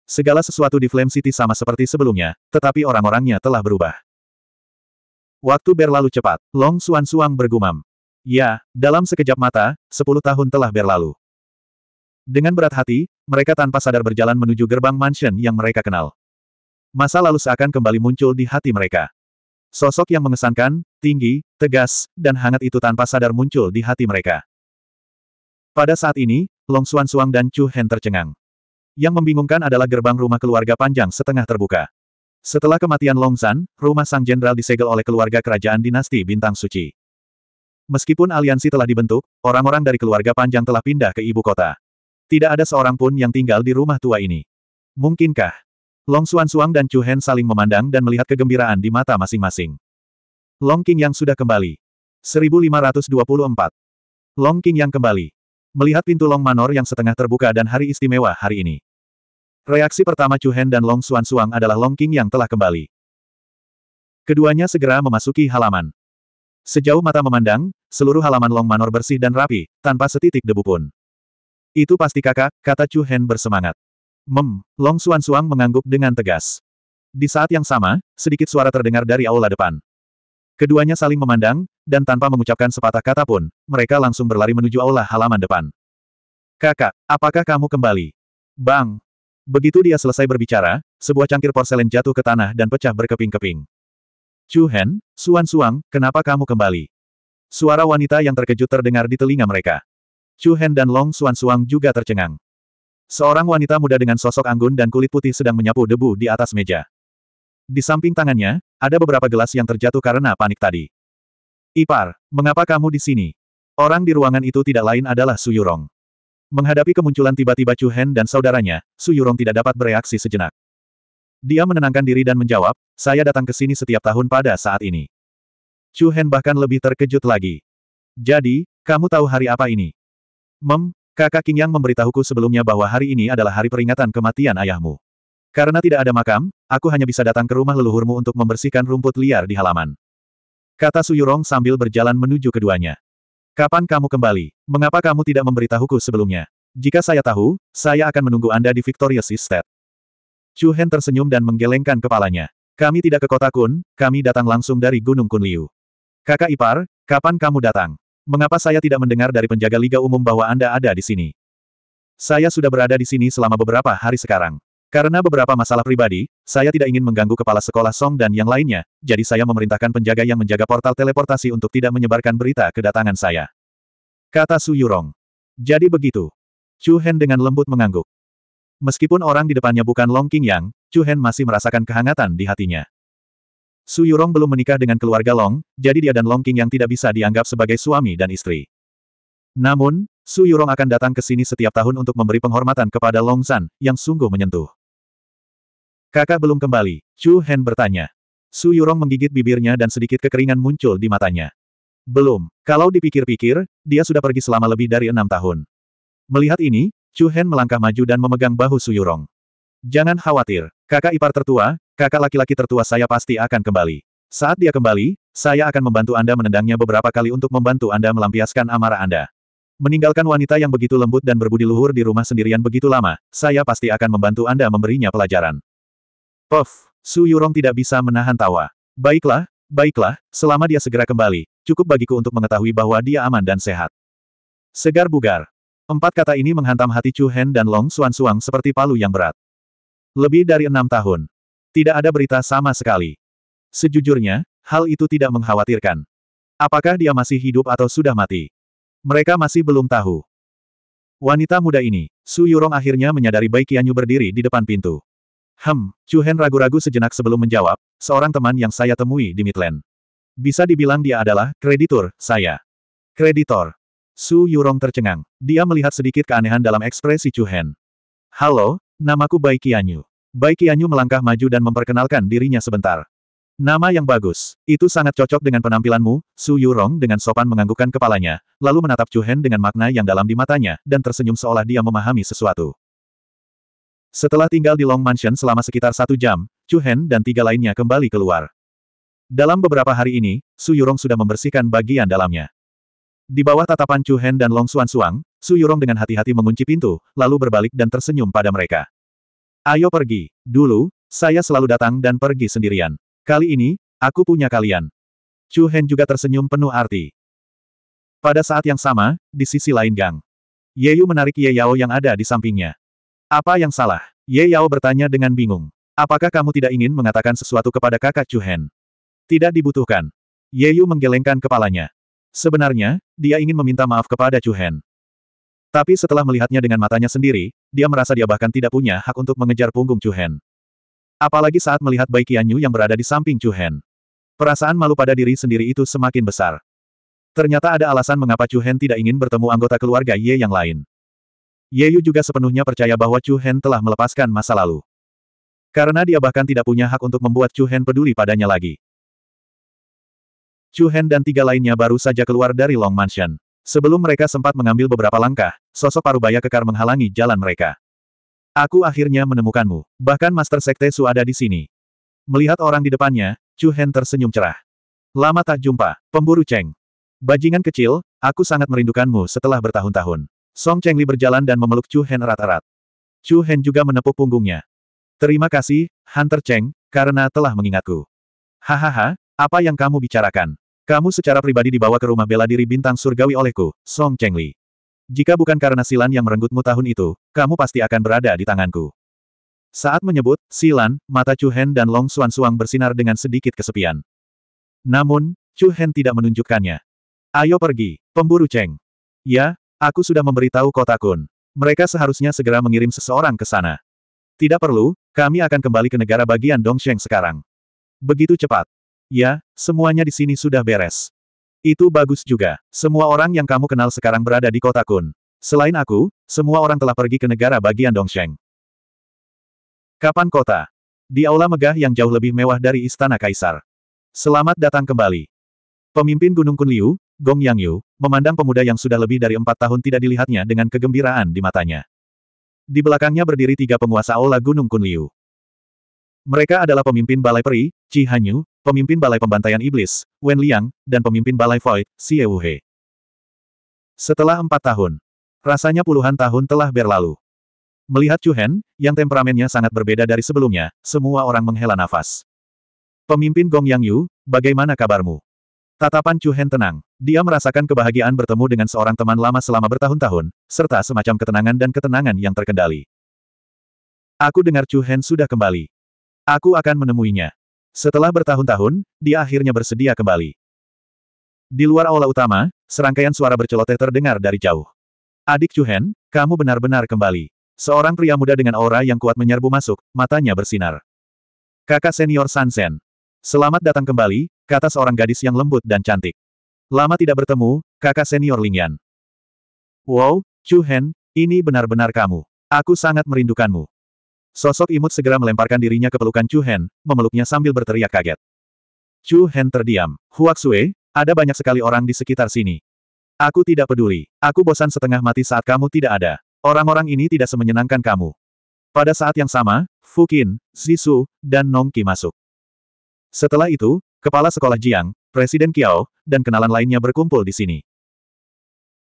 Segala sesuatu di Flame City sama seperti sebelumnya, tetapi orang-orangnya telah berubah. Waktu berlalu cepat, Long Suan Suang bergumam. Ya, dalam sekejap mata, sepuluh tahun telah berlalu. Dengan berat hati, mereka tanpa sadar berjalan menuju gerbang mansion yang mereka kenal. Masa lalu seakan kembali muncul di hati mereka. Sosok yang mengesankan, tinggi, tegas, dan hangat itu tanpa sadar muncul di hati mereka. Pada saat ini, Long Xuan Suang dan Chu Hen tercengang. Yang membingungkan adalah gerbang rumah keluarga panjang setengah terbuka. Setelah kematian Long Zan, rumah sang jenderal disegel oleh keluarga kerajaan dinasti Bintang Suci. Meskipun aliansi telah dibentuk, orang-orang dari keluarga panjang telah pindah ke ibu kota. Tidak ada seorang pun yang tinggal di rumah tua ini. Mungkinkah? Long Xuan Suang dan Chu Hen saling memandang dan melihat kegembiraan di mata masing-masing. Long King yang sudah kembali. 1524. Long King yang kembali. Melihat pintu Long Manor yang setengah terbuka dan hari istimewa hari ini. Reaksi pertama Chu Hen dan Long Xuan Suang adalah Long King yang telah kembali. Keduanya segera memasuki halaman. Sejauh mata memandang, seluruh halaman Long Manor bersih dan rapi, tanpa setitik debu pun. Itu pasti kakak, kata Chu Hen bersemangat. Mem, Long Xuan Suang mengangguk dengan tegas. Di saat yang sama, sedikit suara terdengar dari aula depan. Keduanya saling memandang, dan tanpa mengucapkan sepatah kata pun, mereka langsung berlari menuju aula halaman depan. Kakak, apakah kamu kembali? Bang! Begitu dia selesai berbicara, sebuah cangkir porselen jatuh ke tanah dan pecah berkeping-keping. Chu Hen, Suan Suang, kenapa kamu kembali? Suara wanita yang terkejut terdengar di telinga mereka. Chu Hen dan Long Suan Suang juga tercengang. Seorang wanita muda dengan sosok anggun dan kulit putih sedang menyapu debu di atas meja. Di samping tangannya, ada beberapa gelas yang terjatuh karena panik tadi. Ipar, mengapa kamu di sini? Orang di ruangan itu tidak lain adalah Su Yurong. Menghadapi kemunculan tiba-tiba Chu Hen dan saudaranya, Su Yurong tidak dapat bereaksi sejenak. Dia menenangkan diri dan menjawab, saya datang ke sini setiap tahun pada saat ini. Chu Hen bahkan lebih terkejut lagi. Jadi, kamu tahu hari apa ini? Mem, kakak King Yang memberitahuku sebelumnya bahwa hari ini adalah hari peringatan kematian ayahmu. Karena tidak ada makam, aku hanya bisa datang ke rumah leluhurmu untuk membersihkan rumput liar di halaman. Kata Suyurong sambil berjalan menuju keduanya. Kapan kamu kembali? Mengapa kamu tidak memberitahuku sebelumnya? Jika saya tahu, saya akan menunggu Anda di Victorious Estate. Chu Hen tersenyum dan menggelengkan kepalanya. Kami tidak ke kota Kun, kami datang langsung dari Gunung Kunliu. Kakak ipar, Kapan kamu datang? Mengapa saya tidak mendengar dari penjaga Liga Umum bahwa Anda ada di sini? Saya sudah berada di sini selama beberapa hari sekarang. Karena beberapa masalah pribadi, saya tidak ingin mengganggu kepala sekolah Song dan yang lainnya, jadi saya memerintahkan penjaga yang menjaga portal teleportasi untuk tidak menyebarkan berita kedatangan saya. Kata Su Yurong. Jadi begitu. Chu Hen dengan lembut mengangguk. Meskipun orang di depannya bukan Long Qingyang, Chu Hen masih merasakan kehangatan di hatinya. Su Yurong belum menikah dengan keluarga Long, jadi dia dan Long King yang tidak bisa dianggap sebagai suami dan istri. Namun, Su Yurong akan datang ke sini setiap tahun untuk memberi penghormatan kepada Long San, yang sungguh menyentuh. Kakak belum kembali, Chu Hen bertanya. Su Yurong menggigit bibirnya dan sedikit kekeringan muncul di matanya. Belum, kalau dipikir-pikir, dia sudah pergi selama lebih dari enam tahun. Melihat ini, Chu Hen melangkah maju dan memegang bahu Su Yurong. Jangan khawatir, kakak ipar tertua, kakak laki-laki tertua saya pasti akan kembali. Saat dia kembali, saya akan membantu Anda menendangnya beberapa kali untuk membantu Anda melampiaskan amarah Anda. Meninggalkan wanita yang begitu lembut dan berbudi luhur di rumah sendirian begitu lama, saya pasti akan membantu Anda memberinya pelajaran. Puff, Su Yurong tidak bisa menahan tawa. Baiklah, baiklah, selama dia segera kembali, cukup bagiku untuk mengetahui bahwa dia aman dan sehat. Segar bugar. Empat kata ini menghantam hati Chu Hen dan Long Suan Suang seperti palu yang berat. Lebih dari enam tahun. Tidak ada berita sama sekali. Sejujurnya, hal itu tidak mengkhawatirkan. Apakah dia masih hidup atau sudah mati? Mereka masih belum tahu. Wanita muda ini, Su Yurong akhirnya menyadari Bai Qianyu berdiri di depan pintu. Hem, Chu Hen ragu-ragu sejenak sebelum menjawab, seorang teman yang saya temui di Midland. Bisa dibilang dia adalah kreditur saya. Kreditor. Su Yurong tercengang. Dia melihat sedikit keanehan dalam ekspresi Chu Hen. Halo, namaku Bai Qianyu. Bai Qianyu melangkah maju dan memperkenalkan dirinya sebentar. Nama yang bagus. Itu sangat cocok dengan penampilanmu, Su Yurong dengan sopan menganggukkan kepalanya, lalu menatap Chu Hen dengan makna yang dalam di matanya, dan tersenyum seolah dia memahami sesuatu. Setelah tinggal di Long Mansion selama sekitar satu jam, Chu Hen dan tiga lainnya kembali keluar. Dalam beberapa hari ini, Su Yurong sudah membersihkan bagian dalamnya. Di bawah tatapan Chu Hen dan Long Xuan Suang, Su Yurong dengan hati-hati mengunci pintu, lalu berbalik dan tersenyum pada mereka. Ayo pergi. Dulu, saya selalu datang dan pergi sendirian. Kali ini, aku punya kalian. Chu Hen juga tersenyum penuh arti. Pada saat yang sama, di sisi lain gang. Ye Yu menarik Ye Yao yang ada di sampingnya. Apa yang salah? Ye Yao bertanya dengan bingung. Apakah kamu tidak ingin mengatakan sesuatu kepada kakak Chu Hen? Tidak dibutuhkan. Ye Yu menggelengkan kepalanya. Sebenarnya, dia ingin meminta maaf kepada Chu Hen. Tapi setelah melihatnya dengan matanya sendiri, dia merasa dia bahkan tidak punya hak untuk mengejar punggung Chu Hen. Apalagi saat melihat Bai Qianyu yang berada di samping Chu Hen. Perasaan malu pada diri sendiri itu semakin besar. Ternyata ada alasan mengapa Chu Hen tidak ingin bertemu anggota keluarga Ye yang lain. Ye Yu juga sepenuhnya percaya bahwa Chu Hen telah melepaskan masa lalu. Karena dia bahkan tidak punya hak untuk membuat Chu Hen peduli padanya lagi. Chu Hen dan tiga lainnya baru saja keluar dari Long Mansion. Sebelum mereka sempat mengambil beberapa langkah, sosok parubaya kekar menghalangi jalan mereka. Aku akhirnya menemukanmu. Bahkan Master Sekte Su ada di sini. Melihat orang di depannya, Chu Hen tersenyum cerah. Lama tak jumpa, pemburu Cheng. Bajingan kecil, aku sangat merindukanmu setelah bertahun-tahun. Song Cheng Li berjalan dan memeluk Chu Hen erat-erat. Chu Hen juga menepuk punggungnya. Terima kasih, Hunter Cheng, karena telah mengingatku. Hahaha, apa yang kamu bicarakan? Kamu secara pribadi dibawa ke rumah bela diri bintang surgawi olehku, Song Chengli. Jika bukan karena silan yang merenggutmu tahun itu, kamu pasti akan berada di tanganku. Saat menyebut, silan, mata Chu Hen dan Long Xuan Suang bersinar dengan sedikit kesepian. Namun, Chu Hen tidak menunjukkannya. Ayo pergi, pemburu Cheng. Ya, aku sudah memberitahu kota Kun. Mereka seharusnya segera mengirim seseorang ke sana. Tidak perlu, kami akan kembali ke negara bagian Dongsheng sekarang. Begitu cepat. Ya, semuanya di sini sudah beres. Itu bagus juga. Semua orang yang kamu kenal sekarang berada di kota Kun. Selain aku, semua orang telah pergi ke negara bagian Dongsheng. Kapan kota? Di aula megah yang jauh lebih mewah dari Istana Kaisar. Selamat datang kembali. Pemimpin Gunung Kun Liu, Gong Yang Yu, memandang pemuda yang sudah lebih dari empat tahun tidak dilihatnya dengan kegembiraan di matanya. Di belakangnya berdiri tiga penguasa aula Gunung Kun Liu. Mereka adalah pemimpin Balai Peri, Chi Hanyu, pemimpin Balai Pembantaian Iblis, Wen Liang, dan pemimpin Balai Void, Xie Wuhe. Setelah empat tahun, rasanya puluhan tahun telah berlalu. Melihat Chu Hen, yang temperamennya sangat berbeda dari sebelumnya, semua orang menghela nafas. Pemimpin Gong Yang Yu, bagaimana kabarmu? Tatapan Chu Hen tenang. Dia merasakan kebahagiaan bertemu dengan seorang teman lama selama bertahun-tahun, serta semacam ketenangan dan ketenangan yang terkendali. Aku dengar Chu Hen sudah kembali. Aku akan menemuinya. Setelah bertahun-tahun, dia akhirnya bersedia kembali. Di luar aula utama, serangkaian suara berceloteh terdengar dari jauh. Adik Chu Hen, kamu benar-benar kembali. Seorang pria muda dengan aura yang kuat menyerbu masuk, matanya bersinar. Kakak senior Sansen. Selamat datang kembali, kata seorang gadis yang lembut dan cantik. Lama tidak bertemu, kakak senior Lingyan. Wow, Chu Hen, ini benar-benar kamu. Aku sangat merindukanmu. Sosok imut segera melemparkan dirinya ke pelukan Chu Hen, memeluknya sambil berteriak kaget. Chu Hen terdiam. Huaxue, ada banyak sekali orang di sekitar sini. Aku tidak peduli. Aku bosan setengah mati saat kamu tidak ada. Orang-orang ini tidak semenyenangkan kamu. Pada saat yang sama, Fu Qin, Zisu, dan Nong Qi masuk. Setelah itu, Kepala Sekolah Jiang, Presiden Kiao, dan kenalan lainnya berkumpul di sini.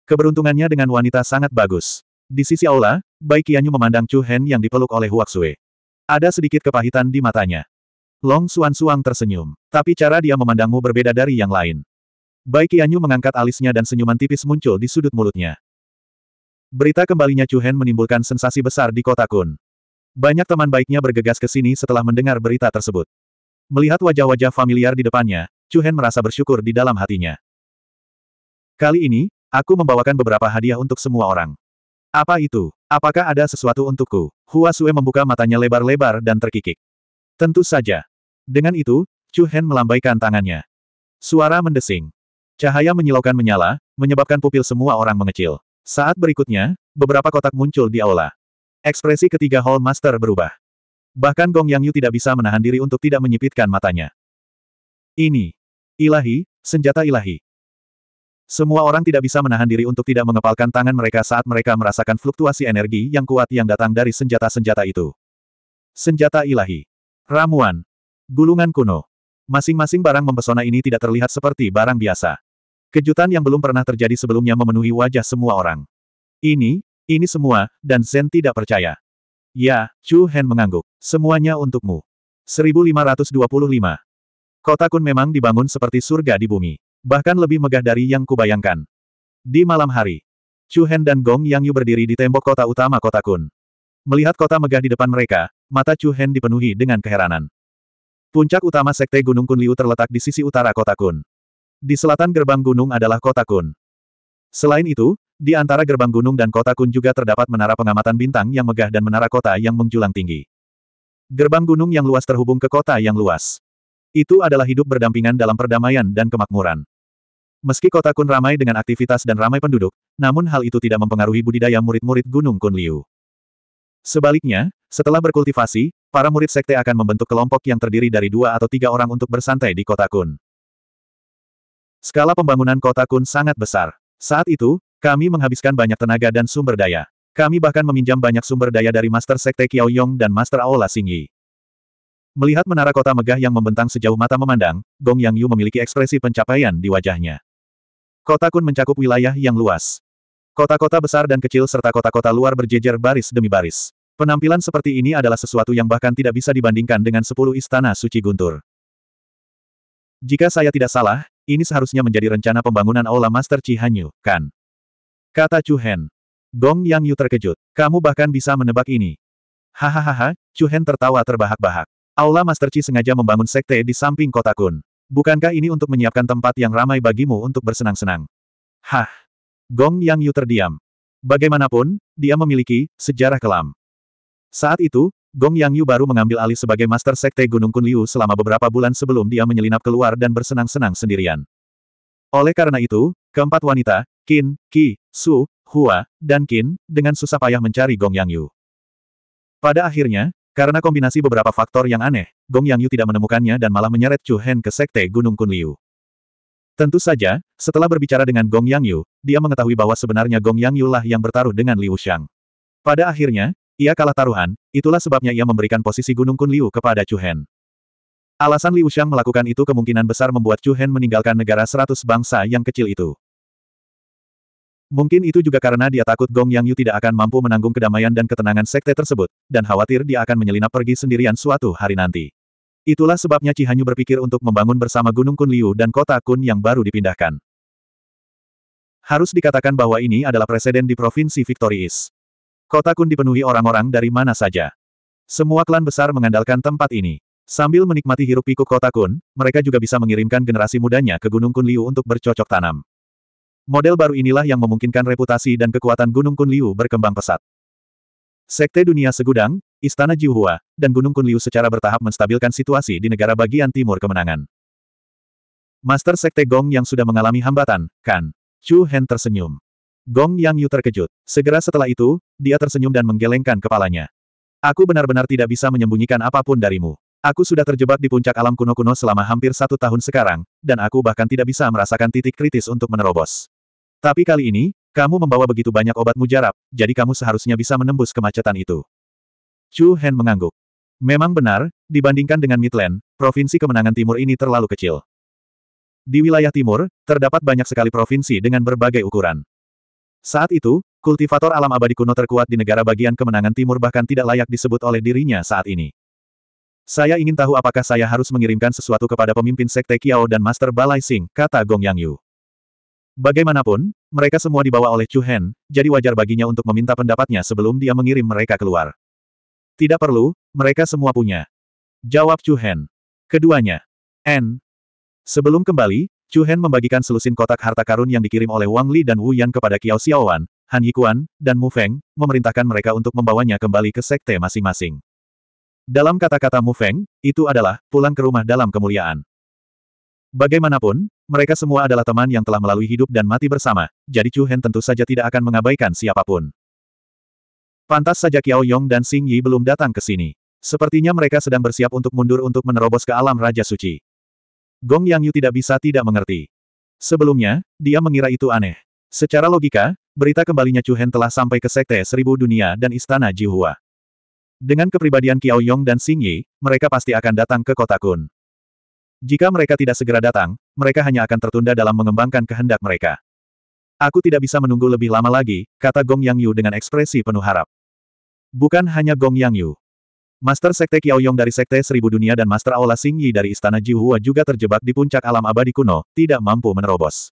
Keberuntungannya dengan wanita sangat bagus. Di sisi aula, Bai Qianyu memandang Chu Hen yang dipeluk oleh Huaxue. Ada sedikit kepahitan di matanya. Long Suan Suang tersenyum. Tapi cara dia memandangmu berbeda dari yang lain. Bai Qianyu mengangkat alisnya dan senyuman tipis muncul di sudut mulutnya. Berita kembalinya Chu Hen menimbulkan sensasi besar di kota Kun. Banyak teman baiknya bergegas ke sini setelah mendengar berita tersebut. Melihat wajah-wajah familiar di depannya, Chu Hen merasa bersyukur di dalam hatinya. Kali ini, aku membawakan beberapa hadiah untuk semua orang. Apa itu? Apakah ada sesuatu untukku? Hua Sue membuka matanya lebar-lebar dan terkikik. Tentu saja. Dengan itu, Chu Hen melambaikan tangannya. Suara mendesing. Cahaya menyilaukan menyala, menyebabkan pupil semua orang mengecil. Saat berikutnya, beberapa kotak muncul di aula. Ekspresi ketiga Hall Master berubah. Bahkan Gong Yang Yu tidak bisa menahan diri untuk tidak menyipitkan matanya. Ini. Ilahi, senjata ilahi. Semua orang tidak bisa menahan diri untuk tidak mengepalkan tangan mereka saat mereka merasakan fluktuasi energi yang kuat yang datang dari senjata-senjata itu. Senjata ilahi. Ramuan. Gulungan kuno. Masing-masing barang mempesona ini tidak terlihat seperti barang biasa. Kejutan yang belum pernah terjadi sebelumnya memenuhi wajah semua orang. Ini, ini semua, dan Zen tidak percaya. Ya, Chu Hen mengangguk. Semuanya untukmu. 1525. Kota Kun memang dibangun seperti surga di bumi. Bahkan lebih megah dari yang kubayangkan. Di malam hari, Chu Hen dan Gong Yang Yu berdiri di tembok kota utama kota Kun. Melihat kota megah di depan mereka, mata Chu Hen dipenuhi dengan keheranan. Puncak utama Sekte Gunung Kun Liu terletak di sisi utara kota Kun. Di selatan gerbang gunung adalah kota Kun. Selain itu, di antara gerbang gunung dan kota Kun juga terdapat menara pengamatan bintang yang megah dan menara kota yang menjulang tinggi. Gerbang gunung yang luas terhubung ke kota yang luas. Itu adalah hidup berdampingan dalam perdamaian dan kemakmuran. Meski kota Kun ramai dengan aktivitas dan ramai penduduk, namun hal itu tidak mempengaruhi budidaya murid-murid Gunung Kun Liu. Sebaliknya, setelah berkultivasi, para murid sekte akan membentuk kelompok yang terdiri dari dua atau tiga orang untuk bersantai di kota Kun. Skala pembangunan kota Kun sangat besar. Saat itu, kami menghabiskan banyak tenaga dan sumber daya. Kami bahkan meminjam banyak sumber daya dari Master Sekte Kiao Yong dan Master Aola Yi. Melihat menara kota megah yang membentang sejauh mata memandang, Gong Yang Yu memiliki ekspresi pencapaian di wajahnya. Kota Kun mencakup wilayah yang luas. Kota-kota besar dan kecil serta kota-kota luar berjejer baris demi baris. Penampilan seperti ini adalah sesuatu yang bahkan tidak bisa dibandingkan dengan sepuluh istana suci guntur. Jika saya tidak salah, ini seharusnya menjadi rencana pembangunan Aula Master Chi Hanyu, kan? Kata Chu Hen. Gong Yang Yu terkejut. Kamu bahkan bisa menebak ini. Hahaha, Chu Hen tertawa terbahak-bahak. Aula Master Chi sengaja membangun sekte di samping kota Kun. Bukankah ini untuk menyiapkan tempat yang ramai bagimu untuk bersenang-senang? Hah! Gong Yang Yu terdiam. Bagaimanapun, dia memiliki sejarah kelam. Saat itu, Gong Yang Yu baru mengambil alih sebagai Master Sekte Gunung Kun Liu selama beberapa bulan sebelum dia menyelinap keluar dan bersenang-senang sendirian. Oleh karena itu, keempat wanita, Qin, Qi, Su, Hua, dan Qin, dengan susah payah mencari Gong Yang Yu. Pada akhirnya, karena kombinasi beberapa faktor yang aneh, Gong Yang Yu tidak menemukannya dan malah menyeret Chu Hen ke Sekte Gunung Kun Liu. Tentu saja, setelah berbicara dengan Gong Yang Yu, dia mengetahui bahwa sebenarnya Gong Yang Yu lah yang bertaruh dengan Liu Xiang. Pada akhirnya, ia kalah taruhan, itulah sebabnya ia memberikan posisi Gunung Kun Liu kepada Chu Hen. Alasan Liu Xiang melakukan itu kemungkinan besar membuat Chu Hen meninggalkan negara seratus bangsa yang kecil itu. Mungkin itu juga karena dia takut Gong Yang Yu tidak akan mampu menanggung kedamaian dan ketenangan sekte tersebut, dan khawatir dia akan menyelinap pergi sendirian suatu hari nanti. Itulah sebabnya Cihanyu berpikir untuk membangun bersama Gunung Kunliu dan kota Kun yang baru dipindahkan. Harus dikatakan bahwa ini adalah presiden di Provinsi Victory. Kota Kun dipenuhi orang-orang dari mana saja. Semua klan besar mengandalkan tempat ini. Sambil menikmati hiruk pikuk kota Kun, mereka juga bisa mengirimkan generasi mudanya ke Gunung Kunliu untuk bercocok tanam. Model baru inilah yang memungkinkan reputasi dan kekuatan Gunung Kunliu berkembang pesat. Sekte Dunia Segudang, Istana Jiuhua, dan Gunung Kunliu secara bertahap menstabilkan situasi di negara bagian timur kemenangan. Master Sekte Gong yang sudah mengalami hambatan, kan? Chu Hen tersenyum. Gong Yang Yu terkejut. Segera setelah itu, dia tersenyum dan menggelengkan kepalanya. Aku benar-benar tidak bisa menyembunyikan apa pun darimu. Aku sudah terjebak di puncak alam kuno-kuno selama hampir satu tahun sekarang, dan aku bahkan tidak bisa merasakan titik kritis untuk menerobos. Tapi kali ini, kamu membawa begitu banyak obat mujarab, jadi kamu seharusnya bisa menembus kemacetan itu. Chu Hen mengangguk. Memang benar, dibandingkan dengan Midland, provinsi kemenangan timur ini terlalu kecil. Di wilayah timur, terdapat banyak sekali provinsi dengan berbagai ukuran. Saat itu, kultivator alam abadi kuno terkuat di negara bagian kemenangan timur bahkan tidak layak disebut oleh dirinya saat ini. Saya ingin tahu apakah saya harus mengirimkan sesuatu kepada pemimpin Sekte Kiao dan Master Balai Sing, kata Gong Yang Yu. Bagaimanapun, mereka semua dibawa oleh Chu Hen, jadi wajar baginya untuk meminta pendapatnya sebelum dia mengirim mereka keluar. Tidak perlu, mereka semua punya. Jawab Chu Hen. Keduanya. N. Sebelum kembali, Chu Hen membagikan selusin kotak harta karun yang dikirim oleh Wang Li dan Wu Yan kepada Kiao Xiaowan, Han Yikuan, dan Mu Feng, memerintahkan mereka untuk membawanya kembali ke sekte masing-masing. Dalam kata-kata Mu Feng, itu adalah pulang ke rumah dalam kemuliaan. Bagaimanapun, mereka semua adalah teman yang telah melalui hidup dan mati bersama, jadi Chu Hen tentu saja tidak akan mengabaikan siapa pun. Pantas saja Kiao Yong dan Xing Yi belum datang ke sini. Sepertinya mereka sedang bersiap untuk mundur untuk menerobos ke alam Raja Suci. Gong Yang Yu tidak bisa tidak mengerti. Sebelumnya, dia mengira itu aneh. Secara logika, berita kembalinya Chu Hen telah sampai ke Sekte Seribu Dunia dan Istana Jihua. Dengan kepribadian Kiao Yong dan Xing Yi, mereka pasti akan datang ke kota Kun. Jika mereka tidak segera datang, mereka hanya akan tertunda dalam mengembangkan kehendak mereka. Aku tidak bisa menunggu lebih lama lagi, kata Gong Yang Yu dengan ekspresi penuh harap. Bukan hanya Gong Yang Yu. Master Sekte Kiao Yong dari Sekte Seribu Dunia dan Master Aula Xing Yi dari Istana Jihua juga terjebak di puncak alam abadi kuno, tidak mampu menerobos.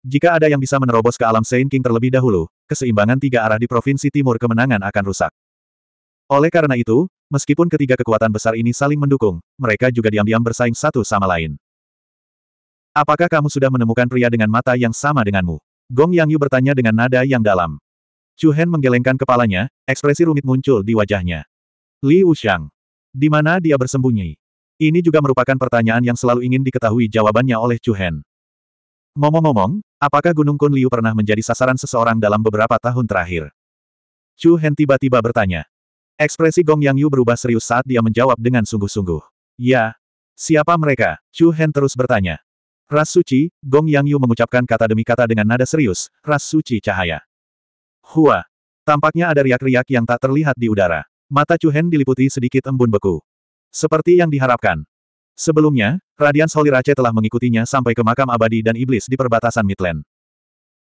Jika ada yang bisa menerobos ke alam Saint King terlebih dahulu, keseimbangan tiga arah di Provinsi Timur Kemenangan akan rusak. Oleh karena itu, Meskipun ketiga kekuatan besar ini saling mendukung, mereka juga diam-diam bersaing satu sama lain. Apakah kamu sudah menemukan pria dengan mata yang sama denganmu? Gong Yang Yu bertanya dengan nada yang dalam. Chu Hen menggelengkan kepalanya, ekspresi rumit muncul di wajahnya. Li Wuxiang. Di mana dia bersembunyi? Ini juga merupakan pertanyaan yang selalu ingin diketahui jawabannya oleh Chu Hen. Ngomong-ngomong, apakah Gunung Kun Liu pernah menjadi sasaran seseorang dalam beberapa tahun terakhir? Chu Hen tiba-tiba bertanya. Ekspresi Gong Yang Yu berubah serius saat dia menjawab dengan sungguh-sungguh. Ya. Siapa mereka? Chu Hen terus bertanya. Ras suci, Gong Yang Yu mengucapkan kata demi kata dengan nada serius, ras suci cahaya. Hua. Tampaknya ada riak-riak yang tak terlihat di udara. Mata Chu Hen diliputi sedikit embun beku. Seperti yang diharapkan. Sebelumnya, Radiance Holy Rache telah mengikutinya sampai ke makam abadi dan iblis di perbatasan Midland.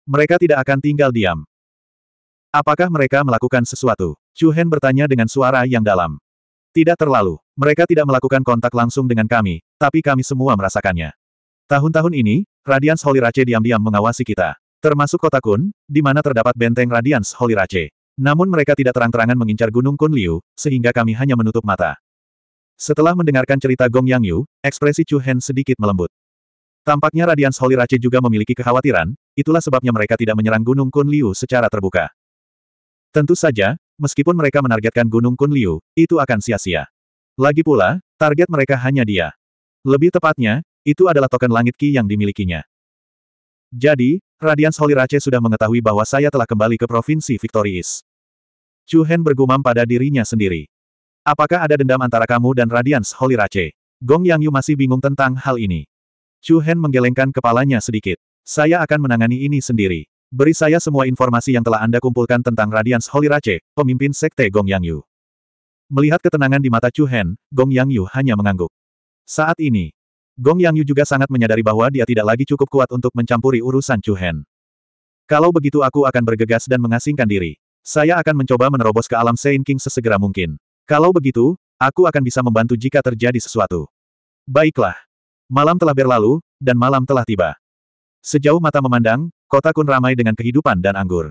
Mereka tidak akan tinggal diam. Apakah mereka melakukan sesuatu? Chu Hen bertanya dengan suara yang dalam. Tidak terlalu. Mereka tidak melakukan kontak langsung dengan kami, tapi kami semua merasakannya. Tahun-tahun ini, Radiance Holy Rache diam-diam mengawasi kita. Termasuk kota Kun, di mana terdapat benteng Radiance Holy Rache. Namun mereka tidak terang-terangan mengincar Gunung Kun Liu, sehingga kami hanya menutup mata. Setelah mendengarkan cerita Gong Yang Yu, ekspresi Chu Hen sedikit melembut. Tampaknya Radiance Holy Rache juga memiliki kekhawatiran, itulah sebabnya mereka tidak menyerang Gunung Kun Liu secara terbuka. Tentu saja, meskipun mereka menargetkan Gunung Kun Liu, itu akan sia-sia. Lagi pula, target mereka hanya dia. Lebih tepatnya, itu adalah token langit Qi yang dimilikinya. Jadi, Radiance Holy Rache sudah mengetahui bahwa saya telah kembali ke Provinsi Victory East. Chu Hen bergumam pada dirinya sendiri. Apakah ada dendam antara kamu dan Radiance Holy Rache? Gong Yang Yu masih bingung tentang hal ini. Chu Hen menggelengkan kepalanya sedikit. Saya akan menangani ini sendiri. Beri saya semua informasi yang telah Anda kumpulkan tentang Radiance Holy Rache, pemimpin Sekte Gong Yang Yu. Melihat ketenangan di mata Chu Hen, Gong Yang Yu hanya mengangguk. Saat ini, Gong Yang Yu juga sangat menyadari bahwa dia tidak lagi cukup kuat untuk mencampuri urusan Chu Hen. Kalau begitu aku akan bergegas dan mengasingkan diri. Saya akan mencoba menerobos ke alam Saint King sesegera mungkin. Kalau begitu, Aku akan bisa membantu jika terjadi sesuatu. Baiklah. Malam telah berlalu, dan malam telah tiba. Sejauh mata memandang, kota Kun ramai dengan kehidupan dan anggur.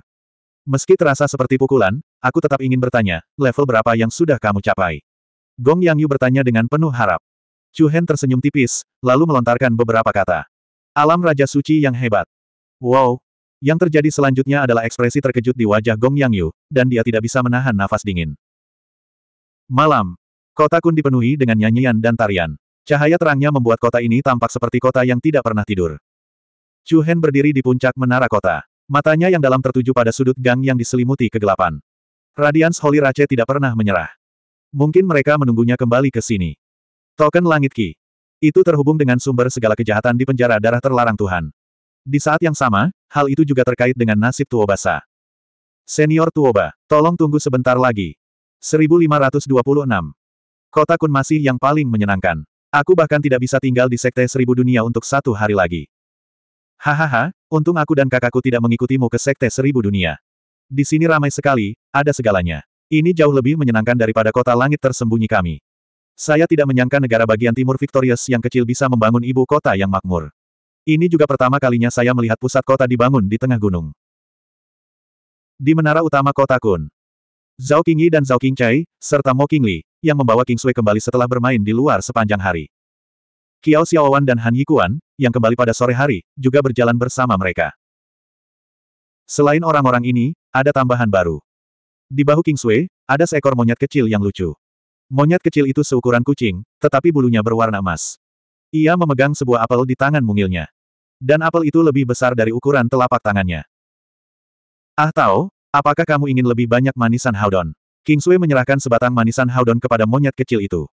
Meski terasa seperti pukulan, aku tetap ingin bertanya, level berapa yang sudah kamu capai? Gong Yang Yu bertanya dengan penuh harap. Chu Hen tersenyum tipis, lalu melontarkan beberapa kata. Alam Raja Suci yang hebat. Wow, yang terjadi selanjutnya adalah ekspresi terkejut di wajah Gong Yang Yu, dan dia tidak bisa menahan nafas dingin. Malam. Kota Kun dipenuhi dengan nyanyian dan tarian. Cahaya terangnya membuat kota ini tampak seperti kota yang tidak pernah tidur. Chu Hen berdiri di puncak menara kota. Matanya yang dalam tertuju pada sudut gang yang diselimuti kegelapan. Radiance Holy Rache tidak pernah menyerah. Mungkin mereka menunggunya kembali ke sini. Token Langit Ki. Itu terhubung dengan sumber segala kejahatan di penjara darah terlarang Tuhan. Di saat yang sama, hal itu juga terkait dengan nasib Tuobasa. Senior Tuoba, tolong tunggu sebentar lagi. 1526. Kota Kun masih yang paling menyenangkan. Aku bahkan tidak bisa tinggal di Sekte Seribu Dunia untuk satu hari lagi. Hahaha, untung aku dan kakakku tidak mengikutimu ke Sekte Seribu Dunia. Di sini ramai sekali, ada segalanya. Ini jauh lebih menyenangkan daripada kota langit tersembunyi kami. Saya tidak menyangka negara bagian timur Victorious yang kecil bisa membangun ibu kota yang makmur. Ini juga pertama kalinya saya melihat pusat kota dibangun di tengah gunung. Di menara utama kota Kun. Zhao Qingyi dan Zhao Qingcai, serta Mo Qingli, yang membawa King Sui kembali setelah bermain di luar sepanjang hari. Kiao Xiaowan dan Han Yikuan, yang kembali pada sore hari, juga berjalan bersama mereka. Selain orang-orang ini, ada tambahan baru. Di bahu King Sui, ada seekor monyet kecil yang lucu. Monyet kecil itu seukuran kucing, tetapi bulunya berwarna emas. Ia memegang sebuah apel di tangan mungilnya. Dan apel itu lebih besar dari ukuran telapak tangannya. Ah tahu, apakah kamu ingin lebih banyak manisan Haudon? King Sui menyerahkan sebatang manisan Haudon kepada monyet kecil itu.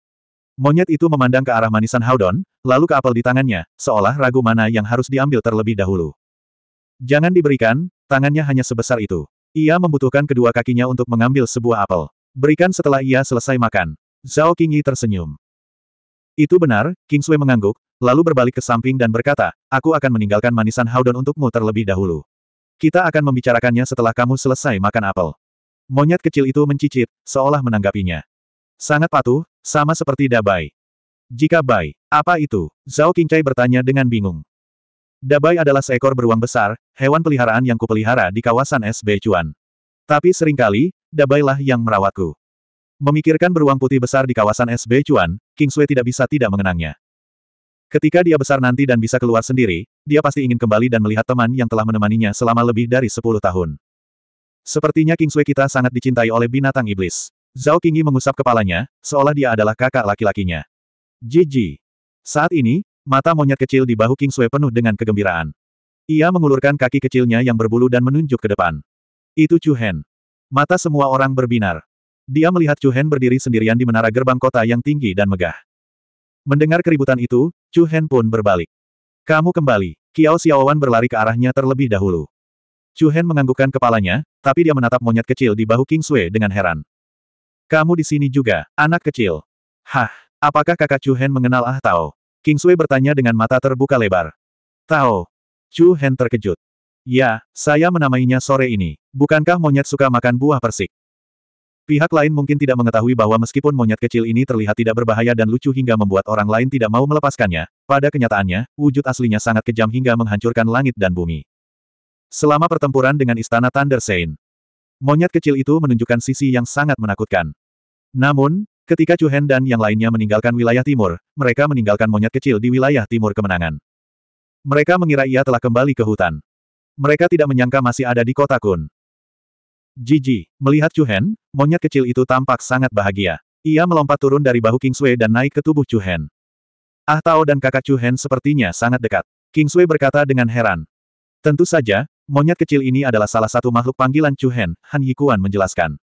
Monyet itu memandang ke arah manisan Haudon, lalu ke apel di tangannya, seolah ragu mana yang harus diambil terlebih dahulu. Jangan diberikan, tangannya hanya sebesar itu. Ia membutuhkan kedua kakinya untuk mengambil sebuah apel. Berikan setelah ia selesai makan. Zhao Qingyi tersenyum. Itu benar, King Sui mengangguk, lalu berbalik ke samping dan berkata, aku akan meninggalkan manisan Haudon untukmu terlebih dahulu. Kita akan membicarakannya setelah kamu selesai makan apel. Monyet kecil itu mencicit, seolah menanggapinya. Sangat patuh, sama seperti Dabai. Jika Bai, apa itu? Zhao Qingcai bertanya dengan bingung. Dabai adalah seekor beruang besar, hewan peliharaan yang kupelihara di kawasan SB Chuan. Tapi sering kali, Dabailah yang merawatku. Memikirkan beruang putih besar di kawasan SB Chuan, King Sui tidak bisa tidak mengenangnya. Ketika dia besar nanti dan bisa keluar sendiri, dia pasti ingin kembali dan melihat teman yang telah menemaninya selama lebih dari 10 tahun. Sepertinya King Sui kita sangat dicintai oleh binatang iblis. Zhao Qingyi mengusap kepalanya, seolah dia adalah kakak laki-lakinya. Jiji. Saat ini, mata monyet kecil di bahu King Sui penuh dengan kegembiraan. Ia mengulurkan kaki kecilnya yang berbulu dan menunjuk ke depan. Itu Chu Hen. Mata semua orang berbinar. Dia melihat Chu Hen berdiri sendirian di menara gerbang kota yang tinggi dan megah. Mendengar keributan itu, Chu Hen pun berbalik. Kamu kembali. Kiao Xiaowan berlari ke arahnya terlebih dahulu. Chu Hen menganggukkan kepalanya, tapi dia menatap monyet kecil di bahu King Sui dengan heran. Kamu di sini juga, anak kecil. Hah, apakah kakak Chu Hen mengenal Ah Tao? King Sui bertanya dengan mata terbuka lebar. Tao. Chu Hen terkejut. Ya, saya menamainya sore ini. Bukankah monyet suka makan buah persik? Pihak lain mungkin tidak mengetahui bahwa meskipun monyet kecil ini terlihat tidak berbahaya dan lucu hingga membuat orang lain tidak mau melepaskannya, pada kenyataannya, wujud aslinya sangat kejam hingga menghancurkan langit dan bumi. Selama pertempuran dengan Istana Thunder Sein, monyet kecil itu menunjukkan sisi yang sangat menakutkan. Namun, ketika Chu Hen dan yang lainnya meninggalkan wilayah timur, mereka meninggalkan monyet kecil di wilayah timur kemenangan. Mereka mengira ia telah kembali ke hutan. Mereka tidak menyangka masih ada di kota Kun. Jiji, melihat Chu Hen, monyet kecil itu tampak sangat bahagia. Ia melompat turun dari bahu King Sui dan naik ke tubuh Chu Hen. Ah Tao dan kakak Chu Hen sepertinya sangat dekat. King Sui berkata dengan heran. Tentu saja, monyet kecil ini adalah salah satu makhluk panggilan Chu Hen, Han Yikuan menjelaskan.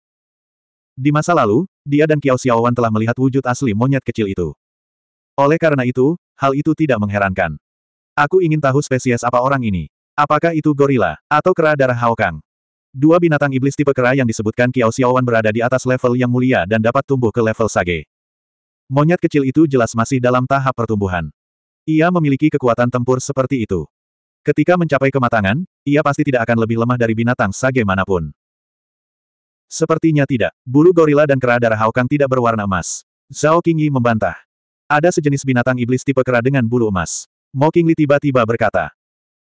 Di masa lalu, dia dan Kiao Xiaowan telah melihat wujud asli monyet kecil itu. Oleh karena itu, hal itu tidak mengherankan. Aku ingin tahu spesies apa orang ini. Apakah itu gorila, atau kera darah Haokang? Dua binatang iblis tipe kera yang disebutkan Kiao Xiaowan berada di atas level yang mulia dan dapat tumbuh ke level sage. Monyet kecil itu jelas masih dalam tahap pertumbuhan. Ia memiliki kekuatan tempur seperti itu. Ketika mencapai kematangan, ia pasti tidak akan lebih lemah dari binatang sage mana pun. Sepertinya tidak. Bulu gorila dan kera darah Haokang tidak berwarna emas. Zhao Qingyi membantah. Ada sejenis binatang iblis tipe kera dengan bulu emas. Mo Qingli tiba-tiba berkata.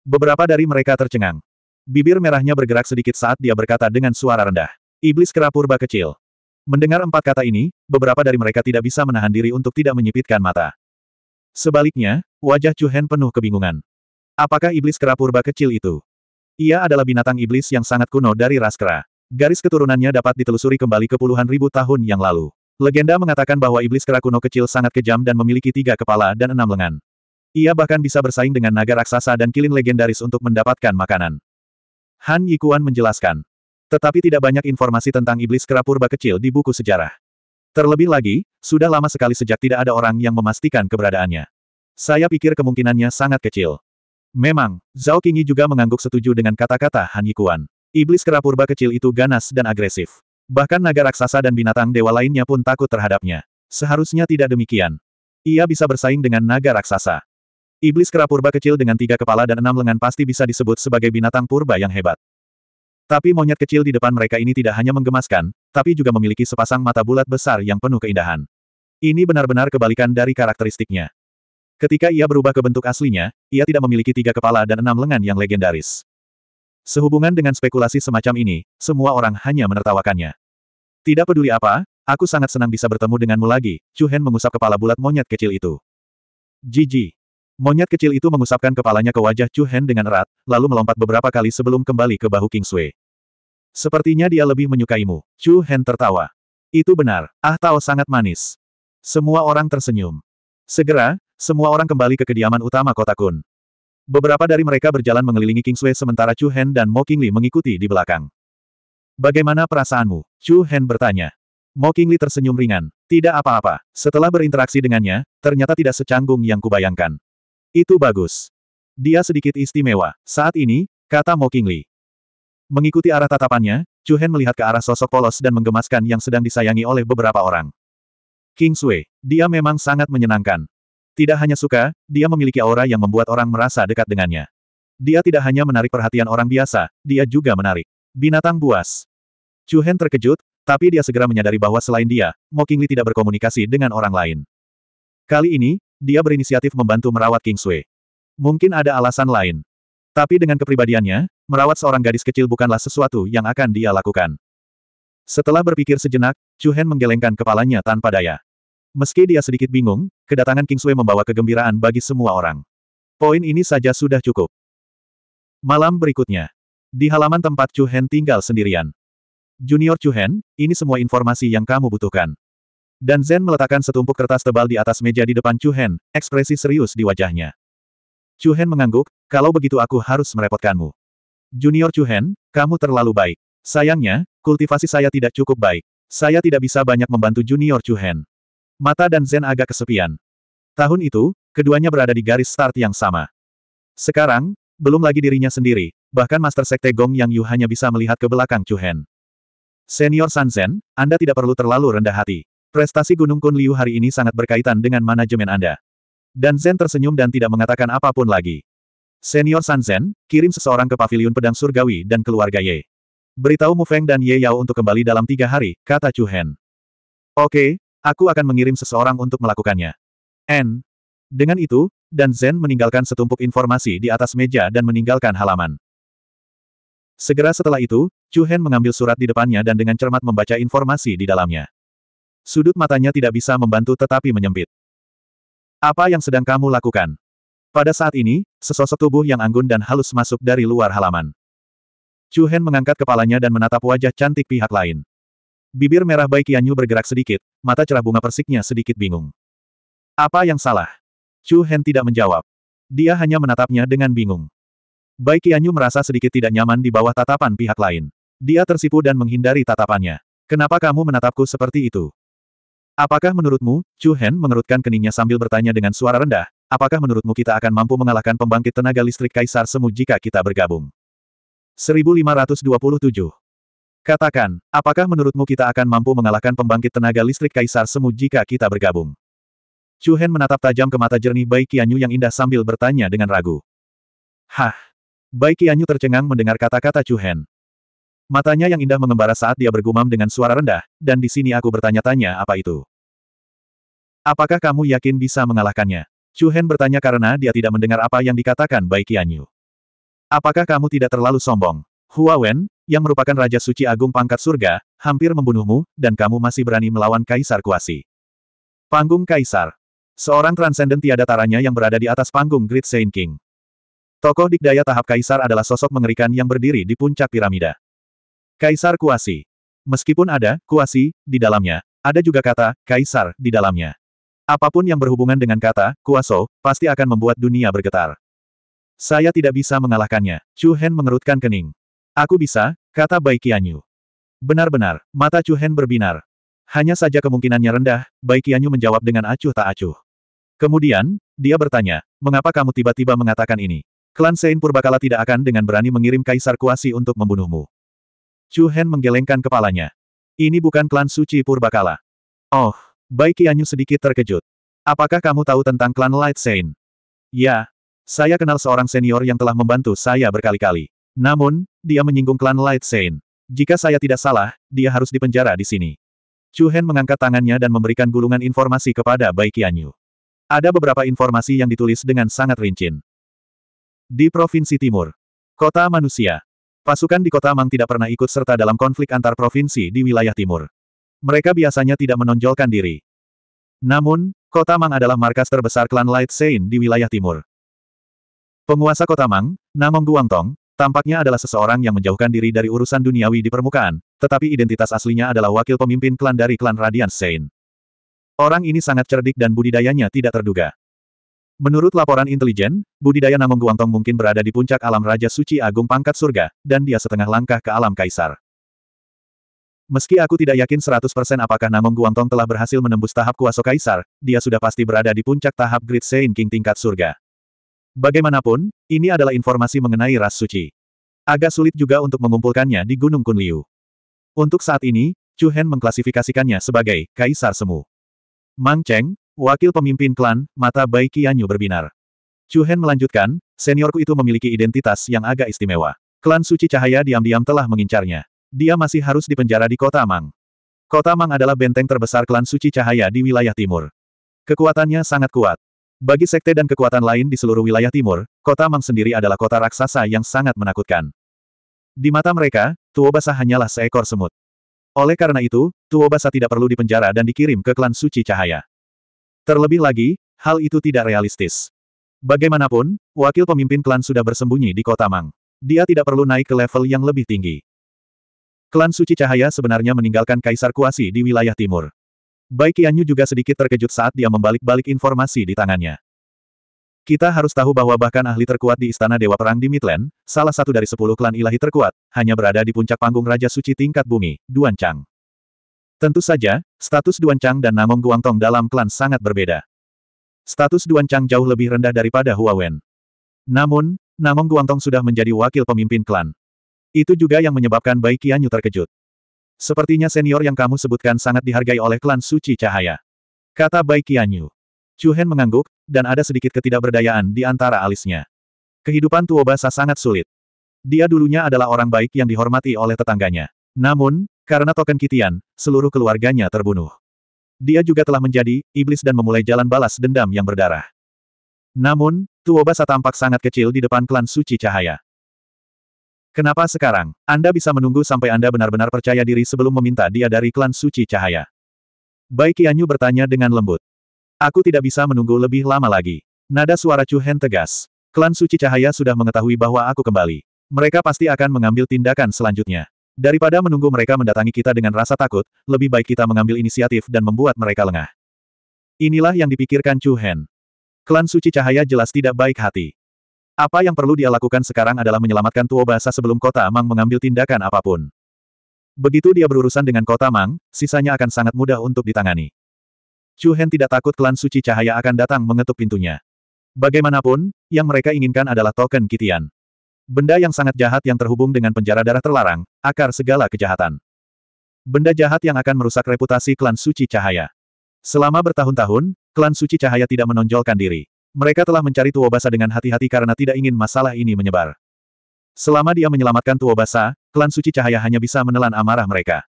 Beberapa dari mereka tercengang. Bibir merahnya bergerak sedikit saat dia berkata dengan suara rendah. Iblis kera purba kecil. Mendengar empat kata ini, beberapa dari mereka tidak bisa menahan diri untuk tidak menyipitkan mata. Sebaliknya, wajah Chu Hen penuh kebingungan. Apakah iblis kera purba kecil itu? Ia adalah binatang iblis yang sangat kuno dari ras kera. Garis keturunannya dapat ditelusuri kembali ke puluhan ribu tahun yang lalu. Legenda mengatakan bahwa iblis kera kuno kecil sangat kejam dan memiliki tiga kepala dan enam lengan. Ia bahkan bisa bersaing dengan naga raksasa dan kilin legendaris untuk mendapatkan makanan. Han Yikuan menjelaskan. Tetapi tidak banyak informasi tentang iblis kera purba kecil di buku sejarah. Terlebih lagi, sudah lama sekali sejak tidak ada orang yang memastikan keberadaannya. Saya pikir kemungkinannya sangat kecil. Memang, Zhao Qingyi juga mengangguk setuju dengan kata-kata Han Yikuan. Iblis kera purba kecil itu ganas dan agresif. Bahkan naga raksasa dan binatang dewa lainnya pun takut terhadapnya. Seharusnya tidak demikian. Ia bisa bersaing dengan naga raksasa. Iblis kera purba kecil dengan tiga kepala dan enam lengan pasti bisa disebut sebagai binatang purba yang hebat. Tapi monyet kecil di depan mereka ini tidak hanya menggemaskan, tapi juga memiliki sepasang mata bulat besar yang penuh keindahan. Ini benar-benar kebalikan dari karakteristiknya. Ketika ia berubah ke bentuk aslinya, ia tidak memiliki tiga kepala dan enam lengan yang legendaris. Sehubungan dengan spekulasi semacam ini, semua orang hanya menertawakannya. Tidak peduli apa, aku sangat senang bisa bertemu denganmu lagi, Chu Hen mengusap kepala bulat monyet kecil itu. Jiji. Monyet kecil itu mengusapkan kepalanya ke wajah Chu Hen dengan erat, lalu melompat beberapa kali sebelum kembali ke bahu King Sui. Sepertinya dia lebih menyukaimu. Chu Hen tertawa. Itu benar, Ah Tao sangat manis. Semua orang tersenyum. Segera, semua orang kembali ke kediaman utama kota Kun. Beberapa dari mereka berjalan mengelilingi King Sui sementara Chu Hen dan Mo Qingli mengikuti di belakang. Bagaimana perasaanmu? Chu Hen bertanya. Mo Qingli tersenyum ringan. Tidak apa-apa. Setelah berinteraksi dengannya, ternyata tidak secanggung yang kubayangkan. Itu bagus. Dia sedikit istimewa. Saat ini, kata Mo Qingli. Mengikuti arah tatapannya, Chu Hen melihat ke arah sosok polos dan menggemaskan yang sedang disayangi oleh beberapa orang. King Sui, dia memang sangat menyenangkan. Tidak hanya suka, dia memiliki aura yang membuat orang merasa dekat dengannya. Dia tidak hanya menarik perhatian orang biasa, dia juga menarik. Binatang buas. Chu Hen terkejut, tapi dia segera menyadari bahwa selain dia, Mo Qingli tidak berkomunikasi dengan orang lain. Kali ini, dia berinisiatif membantu merawat King Sui. Mungkin ada alasan lain. Tapi dengan kepribadiannya, merawat seorang gadis kecil bukanlah sesuatu yang akan dia lakukan. Setelah berpikir sejenak, Chu Hen menggelengkan kepalanya tanpa daya. Meski dia sedikit bingung, kedatangan King Sui membawa kegembiraan bagi semua orang. Poin ini saja sudah cukup. Malam berikutnya. Di halaman tempat Chu Hen tinggal sendirian. Junior Chu Hen, ini semua informasi yang kamu butuhkan. Dan Zen meletakkan setumpuk kertas tebal di atas meja di depan Chu Hen, ekspresi serius di wajahnya. Chu Hen mengangguk, kalau begitu aku harus merepotkanmu. Junior Chu Hen, kamu terlalu baik. Sayangnya, kultivasi saya tidak cukup baik. Saya tidak bisa banyak membantu Junior Chu Hen. Mata dan Zen agak kesepian. Tahun itu, keduanya berada di garis start yang sama. Sekarang, belum lagi dirinya sendiri, bahkan Master Sekte Gong Yang Yu hanya bisa melihat ke belakang Chu Hen. Senior San Zen, Anda tidak perlu terlalu rendah hati. Prestasi Gunung Kun Liu hari ini sangat berkaitan dengan manajemen Anda. Dan Zen tersenyum dan tidak mengatakan apa pun lagi. Senior San Zen, kirim seseorang ke pavilion pedang surgawi dan keluarga Ye. Beritahu Mu Feng dan Ye Yao untuk kembali dalam tiga hari, kata Chu Hen. Oke, aku akan mengirim seseorang untuk melakukannya. N. Dengan itu, dan Zen meninggalkan setumpuk informasi di atas meja dan meninggalkan halaman. Segera setelah itu, Chu Hen mengambil surat di depannya dan dengan cermat membaca informasi di dalamnya. Sudut matanya tidak bisa membantu tetapi menyempit. Apa yang sedang kamu lakukan? Pada saat ini, sesosok tubuh yang anggun dan halus masuk dari luar halaman. Chu Hen mengangkat kepalanya dan menatap wajah cantik pihak lain. Bibir merah Bai Qianyu bergerak sedikit, mata cerah bunga persiknya sedikit bingung. Apa yang salah? Chu Hen tidak menjawab. Dia hanya menatapnya dengan bingung. Bai Qianyu merasa sedikit tidak nyaman di bawah tatapan pihak lain. Dia tersipu dan menghindari tatapannya. Kenapa kamu menatapku seperti itu? Apakah menurutmu, Chu Hen mengerutkan keningnya sambil bertanya dengan suara rendah, apakah menurutmu kita akan mampu mengalahkan pembangkit tenaga listrik Kaisar Semu jika kita bergabung? 1527. Katakan, apakah menurutmu kita akan mampu mengalahkan pembangkit tenaga listrik Kaisar Semu jika kita bergabung? Chu Hen menatap tajam ke mata jernih Bai Qianyu yang indah sambil bertanya dengan ragu. Hah! Bai Qianyu tercengang mendengar kata-kata Chu Hen. Matanya yang indah mengembara saat dia bergumam dengan suara rendah, dan di sini aku bertanya-tanya apa itu. Apakah kamu yakin bisa mengalahkannya? Chu Hen bertanya karena dia tidak mendengar apa yang dikatakan Bai Qianyu. Apakah kamu tidak terlalu sombong? Hua Wen, yang merupakan Raja Suci Agung pangkat surga, hampir membunuhmu, dan kamu masih berani melawan Kaisar Kuasi. Panggung Kaisar. Seorang transenden tiada taranya yang berada di atas panggung Great Saint King. Tokoh dikdaya tahap Kaisar adalah sosok mengerikan yang berdiri di puncak piramida. Kaisar Kuasi. Meskipun ada kuasi di dalamnya, ada juga kata kaisar di dalamnya. Apa pun yang berhubungan dengan kata kuaso pasti akan membuat dunia bergetar. Saya tidak bisa mengalahkannya. Chu Hen mengerutkan kening. Aku bisa, kata Bai Qianyu. Benar-benar, mata Chu Hen berbinar. Hanya saja kemungkinannya rendah, Bai Qianyu menjawab dengan acuh tak acuh. Kemudian, dia bertanya, mengapa kamu tiba-tiba mengatakan ini? Klan Sein Purbakala tidak akan dengan berani mengirim Kaisar Kuasi untuk membunuhmu. Chu Hen menggelengkan kepalanya. Ini bukan klan suci Purbakala. Oh, Bai Qianyu sedikit terkejut. Apakah kamu tahu tentang klan Light Sein? Ya, saya kenal seorang senior yang telah membantu saya berkali-kali. Namun, dia menyinggung klan Light Sein. Jika saya tidak salah, dia harus dipenjara di sini. Chu Hen mengangkat tangannya dan memberikan gulungan informasi kepada Bai Qianyu. Ada beberapa informasi yang ditulis dengan sangat rincin. Di Provinsi Timur. Kota Manusia. Pasukan di kota Mang tidak pernah ikut serta dalam konflik antar provinsi di wilayah timur. Mereka biasanya tidak menonjolkan diri. Namun, kota Mang adalah markas terbesar klan Light Sein di wilayah timur. Penguasa kota Mang, Namong Guangtong, tampaknya adalah seseorang yang menjauhkan diri dari urusan duniawi di permukaan, tetapi identitas aslinya adalah wakil pemimpin klan dari klan Radiant Sein. Orang ini sangat cerdik dan budidayanya tidak terduga. Menurut laporan intelijen, budidaya Namong Guangtong mungkin berada di puncak alam Raja Suci Agung Pangkat Surga, dan dia setengah langkah ke alam Kaisar. Meski aku tidak yakin 100% apakah Namong Guangtong telah berhasil menembus tahap kuasa Kaisar, dia sudah pasti berada di puncak tahap Great Saint King tingkat surga. Bagaimanapun, ini adalah informasi mengenai ras suci. Agak sulit juga untuk mengumpulkannya di Gunung Kunliu. Untuk saat ini, Chu Hen mengklasifikasikannya sebagai Kaisar Semu. Mang Cheng, Wakil pemimpin klan, mata Bai Qianyu berbinar. Chu Hen melanjutkan, seniorku itu memiliki identitas yang agak istimewa. Klan Suci Cahaya diam-diam telah mengincarnya. Dia masih harus dipenjara di kota Mang. Kota Mang adalah benteng terbesar klan Suci Cahaya di wilayah timur. Kekuatannya sangat kuat. Bagi sekte dan kekuatan lain di seluruh wilayah timur, kota Mang sendiri adalah kota raksasa yang sangat menakutkan. Di mata mereka, Tuo Basah hanyalah seekor semut. Oleh karena itu, Tuo Basah tidak perlu dipenjara dan dikirim ke klan Suci Cahaya. Terlebih lagi, hal itu tidak realistis. Bagaimanapun, wakil pemimpin klan sudah bersembunyi di kota Mang. Dia tidak perlu naik ke level yang lebih tinggi. Klan Suci Cahaya sebenarnya meninggalkan Kaisar Kuasi di wilayah timur. Bai Qianyu juga sedikit terkejut saat dia membalik-balik informasi di tangannya. Kita harus tahu bahwa bahkan ahli terkuat di Istana Dewa Perang di Midland, salah satu dari sepuluh klan ilahi terkuat, hanya berada di puncak panggung Raja Suci tingkat bumi, Duan Chang. Tentu saja, status Duan Chang dan Namong Guangtong dalam klan sangat berbeda. Status Duan Chang jauh lebih rendah daripada Hua Wen. Namun, Namong Guangtong sudah menjadi wakil pemimpin klan. Itu juga yang menyebabkan Bai Qianyu terkejut. Sepertinya senior yang kamu sebutkan sangat dihargai oleh klan Suci Cahaya. Kata Bai Qianyu. Chu Hen mengangguk, dan ada sedikit ketidakberdayaan di antara alisnya. Kehidupan Tuo Basa sangat sulit. Dia dulunya adalah orang baik yang dihormati oleh tetangganya. Namun, karena token Kitian, seluruh keluarganya terbunuh. Dia juga telah menjadi iblis dan memulai jalan balas dendam yang berdarah. Namun, Tuobasa tampak sangat kecil di depan klan suci cahaya. Kenapa sekarang? Anda bisa menunggu sampai Anda benar-benar percaya diri sebelum meminta dia dari klan suci cahaya. Baik Qianyu bertanya dengan lembut. Aku tidak bisa menunggu lebih lama lagi. Nada suara Chu Hen tegas. Klan suci cahaya sudah mengetahui bahwa aku kembali. Mereka pasti akan mengambil tindakan selanjutnya. Daripada menunggu mereka mendatangi kita dengan rasa takut, lebih baik kita mengambil inisiatif dan membuat mereka lengah. Inilah yang dipikirkan Chu Hen. Klan Suci Cahaya jelas tidak baik hati. Apa yang perlu dia lakukan sekarang adalah menyelamatkan Tuo Basa sebelum kota Mang mengambil tindakan apa pun. Begitu dia berurusan dengan kota Mang, sisanya akan sangat mudah untuk ditangani. Chu Hen tidak takut klan Suci Cahaya akan datang mengetuk pintunya. Bagaimanapun, yang mereka inginkan adalah token Kitian. Benda yang sangat jahat yang terhubung dengan penjara darah terlarang, akar segala kejahatan. Benda jahat yang akan merusak reputasi klan Suci Cahaya. Selama bertahun-tahun, klan Suci Cahaya tidak menonjolkan diri. Mereka telah mencari Tuobasa dengan hati-hati karena tidak ingin masalah ini menyebar. Selama dia menyelamatkan Tuobasa, klan Suci Cahaya hanya bisa menelan amarah mereka.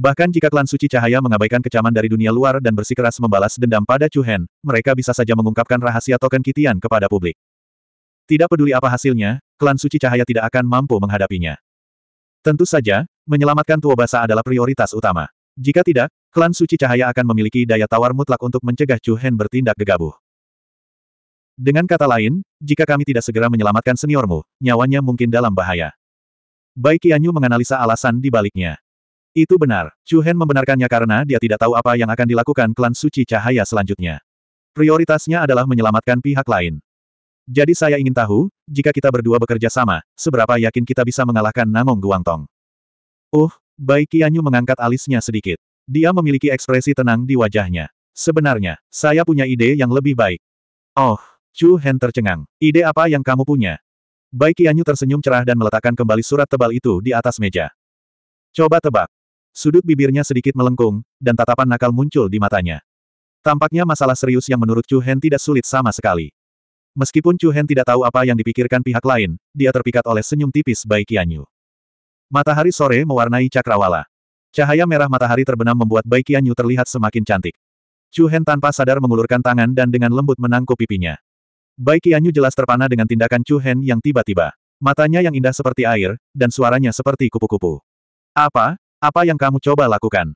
Bahkan jika klan suci cahaya mengabaikan kecaman dari dunia luar dan bersikeras membalas dendam pada Chu Hen, mereka bisa saja mengungkapkan rahasia token Kitian kepada publik. Tidak peduli apa hasilnya, klan suci cahaya tidak akan mampu menghadapinya. Tentu saja, menyelamatkan Tuobasa adalah prioritas utama. Jika tidak, klan suci cahaya akan memiliki daya tawar mutlak untuk mencegah Chu Hen bertindak gegabah. Dengan kata lain, jika kami tidak segera menyelamatkan seniormu, nyawanya mungkin dalam bahaya. Bai Qianyu menganalisa alasan di baliknya. Itu benar, Chu Hen membenarkannya karena dia tidak tahu apa yang akan dilakukan klan suci cahaya selanjutnya. Prioritasnya adalah menyelamatkan pihak lain. Jadi saya ingin tahu, jika kita berdua bekerja sama, seberapa yakin kita bisa mengalahkan Namong Guangtong. Uh, Bai Qianyu mengangkat alisnya sedikit. Dia memiliki ekspresi tenang di wajahnya. Sebenarnya, saya punya ide yang lebih baik. Oh, Chu Hen tercengang. Ide apa yang kamu punya? Bai Qianyu tersenyum cerah dan meletakkan kembali surat tebal itu di atas meja. Coba tebak. Sudut bibirnya sedikit melengkung, dan tatapan nakal muncul di matanya. Tampaknya masalah serius yang menurut Chu Hen tidak sulit sama sekali. Meskipun Chu Hen tidak tahu apa yang dipikirkan pihak lain, dia terpikat oleh senyum tipis Bai Qianyu. Matahari sore mewarnai cakrawala. Cahaya merah matahari terbenam membuat Bai Qianyu terlihat semakin cantik. Chu Hen tanpa sadar mengulurkan tangan dan dengan lembut menangkup pipinya. Bai Qianyu jelas terpana dengan tindakan Chu Hen yang tiba-tiba. Matanya yang indah seperti air, dan suaranya seperti kupu-kupu. Apa? Apa yang kamu coba lakukan?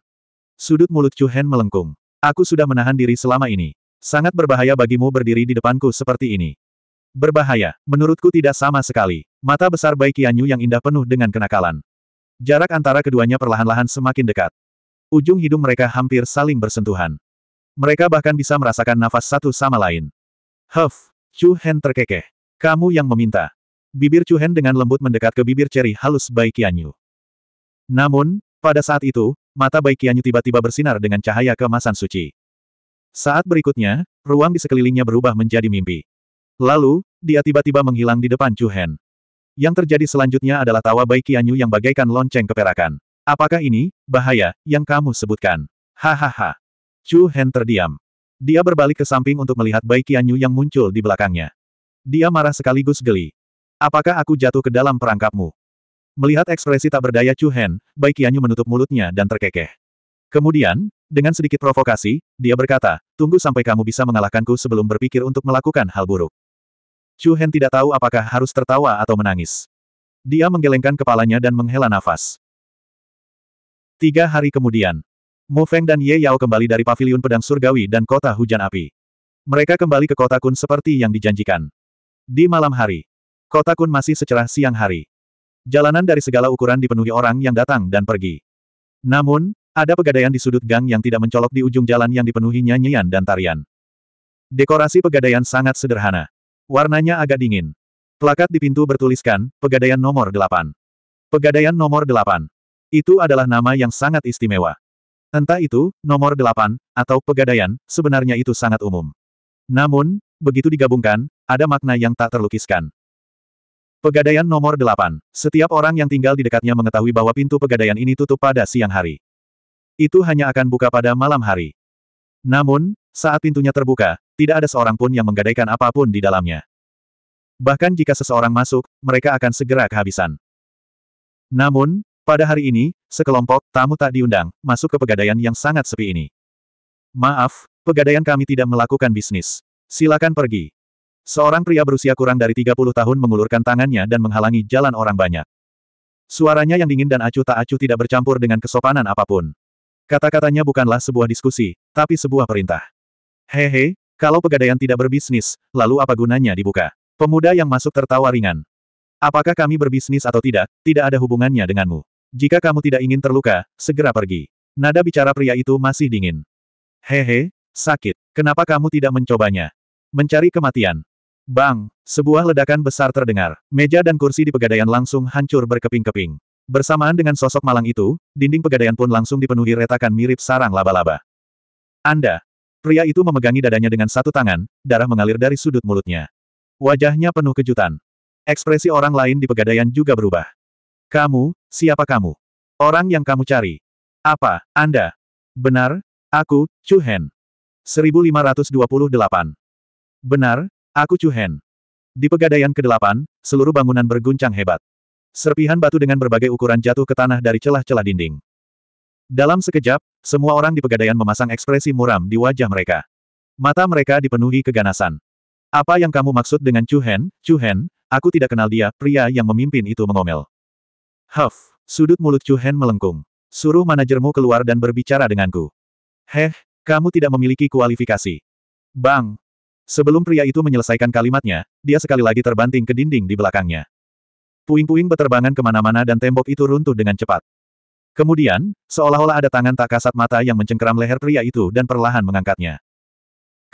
Sudut mulut Chu Hen melengkung. Aku sudah menahan diri selama ini. Sangat berbahaya bagimu berdiri di depanku seperti ini. Berbahaya, menurutku tidak sama sekali. Mata besar Bai Qianyu yang indah penuh dengan kenakalan. Jarak antara keduanya perlahan-lahan semakin dekat. Ujung hidung mereka hampir saling bersentuhan. Mereka bahkan bisa merasakan nafas satu sama lain. Huff, Chu Hen terkekeh. Kamu yang meminta. Bibir Chu Hen dengan lembut mendekat ke bibir ceri halus Bai Qianyu. Namun, pada saat itu, mata Bai Qianyu tiba-tiba bersinar dengan cahaya kemasan suci. Saat berikutnya, ruang di sekelilingnya berubah menjadi mimpi. Lalu, dia tiba-tiba menghilang di depan Chu Hen. Yang terjadi selanjutnya adalah tawa Bai Qianyu yang bagaikan lonceng keperakan. Apakah ini, bahaya, yang kamu sebutkan? Hahaha. Chu Hen terdiam. Dia berbalik ke samping untuk melihat Bai Qianyu yang muncul di belakangnya. Dia marah sekaligus geli. Apakah aku jatuh ke dalam perangkapmu? Melihat ekspresi tak berdaya Chu Hen, Bai Qianyu menutup mulutnya dan terkekeh. Kemudian, dengan sedikit provokasi, dia berkata, tunggu sampai kamu bisa mengalahkanku sebelum berpikir untuk melakukan hal buruk. Chu Hen tidak tahu apakah harus tertawa atau menangis. Dia menggelengkan kepalanya dan menghela nafas. Tiga hari kemudian, Mu Feng dan Ye Yao kembali dari pavilion pedang surgawi dan kota hujan api. Mereka kembali ke kota Kun seperti yang dijanjikan. Di malam hari, kota Kun masih secerah siang hari. Jalanan dari segala ukuran dipenuhi orang yang datang dan pergi. Namun, ada pegadaian di sudut gang yang tidak mencolok di ujung jalan yang dipenuhi nyanyian dan tarian. Dekorasi pegadaian sangat sederhana. Warnanya agak dingin. Plakat di pintu bertuliskan, Pegadaian nomor 8. Pegadaian nomor 8. Itu adalah nama yang sangat istimewa. Entah itu, nomor 8, atau pegadaian, sebenarnya itu sangat umum. Namun, begitu digabungkan, ada makna yang tak terlukiskan. Pegadaian nomor 8. Setiap orang yang tinggal di dekatnya mengetahui bahwa pintu pegadaian ini tutup pada siang hari. Itu hanya akan buka pada malam hari. Namun, saat pintunya terbuka, tidak ada seorang pun yang menggadaikan apa pun di dalamnya. Bahkan jika seseorang masuk, mereka akan segera kehabisan. Namun, pada hari ini, sekelompok tamu tak diundang masuk ke pegadaian yang sangat sepi ini. Maaf, pegadaian kami tidak melakukan bisnis. Silakan pergi. Seorang pria berusia kurang dari 30 tahun mengulurkan tangannya dan menghalangi jalan orang banyak. Suaranya yang dingin dan acuh tak acuh tidak bercampur dengan kesopanan apa pun. Kata-katanya bukanlah sebuah diskusi, tapi sebuah perintah. Hehe, kalau pegadaian tidak berbisnis, lalu apa gunanya dibuka? Pemuda yang masuk tertawa ringan. Apakah kami berbisnis atau tidak, tidak ada hubungannya denganmu. Jika kamu tidak ingin terluka, segera pergi. Nada bicara pria itu masih dingin. Hehe, sakit. Kenapa kamu tidak mencobanya? Mencari kematian. Bang! Sebuah ledakan besar terdengar. Meja dan kursi di pegadaian langsung hancur berkeping-keping. Bersamaan dengan sosok malang itu, dinding pegadaian pun langsung dipenuhi retakan mirip sarang laba-laba. Anda! Pria itu memegangi dadanya dengan satu tangan, darah mengalir dari sudut mulutnya. Wajahnya penuh kejutan. Ekspresi orang lain di pegadaian juga berubah. Kamu, siapa kamu? Orang yang kamu cari. Apa, Anda? Benar, aku, Chu Hen. 1528. Benar, Aku Chu Hen. Di pegadaian ke-8, seluruh bangunan berguncang hebat. Serpihan batu dengan berbagai ukuran jatuh ke tanah dari celah-celah dinding. Dalam sekejap, semua orang di pegadaian memasang ekspresi muram di wajah mereka. Mata mereka dipenuhi keganasan. Apa yang kamu maksud dengan Chu Hen? Chu Hen, aku tidak kenal dia, pria yang memimpin itu mengomel. Huff, sudut mulut Chu Hen melengkung. Suruh manajermu keluar dan berbicara denganku. Heh, kamu tidak memiliki kualifikasi. Bang! Sebelum pria itu menyelesaikan kalimatnya, dia sekali lagi terbanting ke dinding di belakangnya. Puing-puing beterbangan ke mana-mana dan tembok itu runtuh dengan cepat. Kemudian, seolah-olah ada tangan tak kasat mata yang mencengkeram leher pria itu dan perlahan mengangkatnya.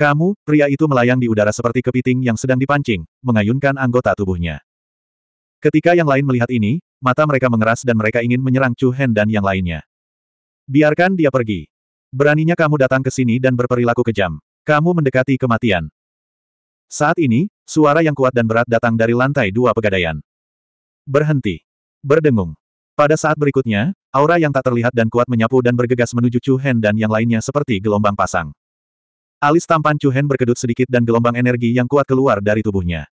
Kamu, pria itu melayang di udara seperti kepiting yang sedang dipancing, mengayunkan anggota tubuhnya. Ketika yang lain melihat ini, mata mereka mengeras dan mereka ingin menyerang Chu Hen dan yang lainnya. Biarkan dia pergi. Beraninya kamu datang ke sini dan berperilaku kejam. Kamu mendekati kematian. Saat ini, suara yang kuat dan berat datang dari lantai dua pegadaian. Berhenti. Berdengung. Pada saat berikutnya, aura yang tak terlihat dan kuat menyapu dan bergegas menuju Chu Hen dan yang lainnya seperti gelombang pasang. Alis tampan Chu Hen berkedut sedikit dan gelombang energi yang kuat keluar dari tubuhnya.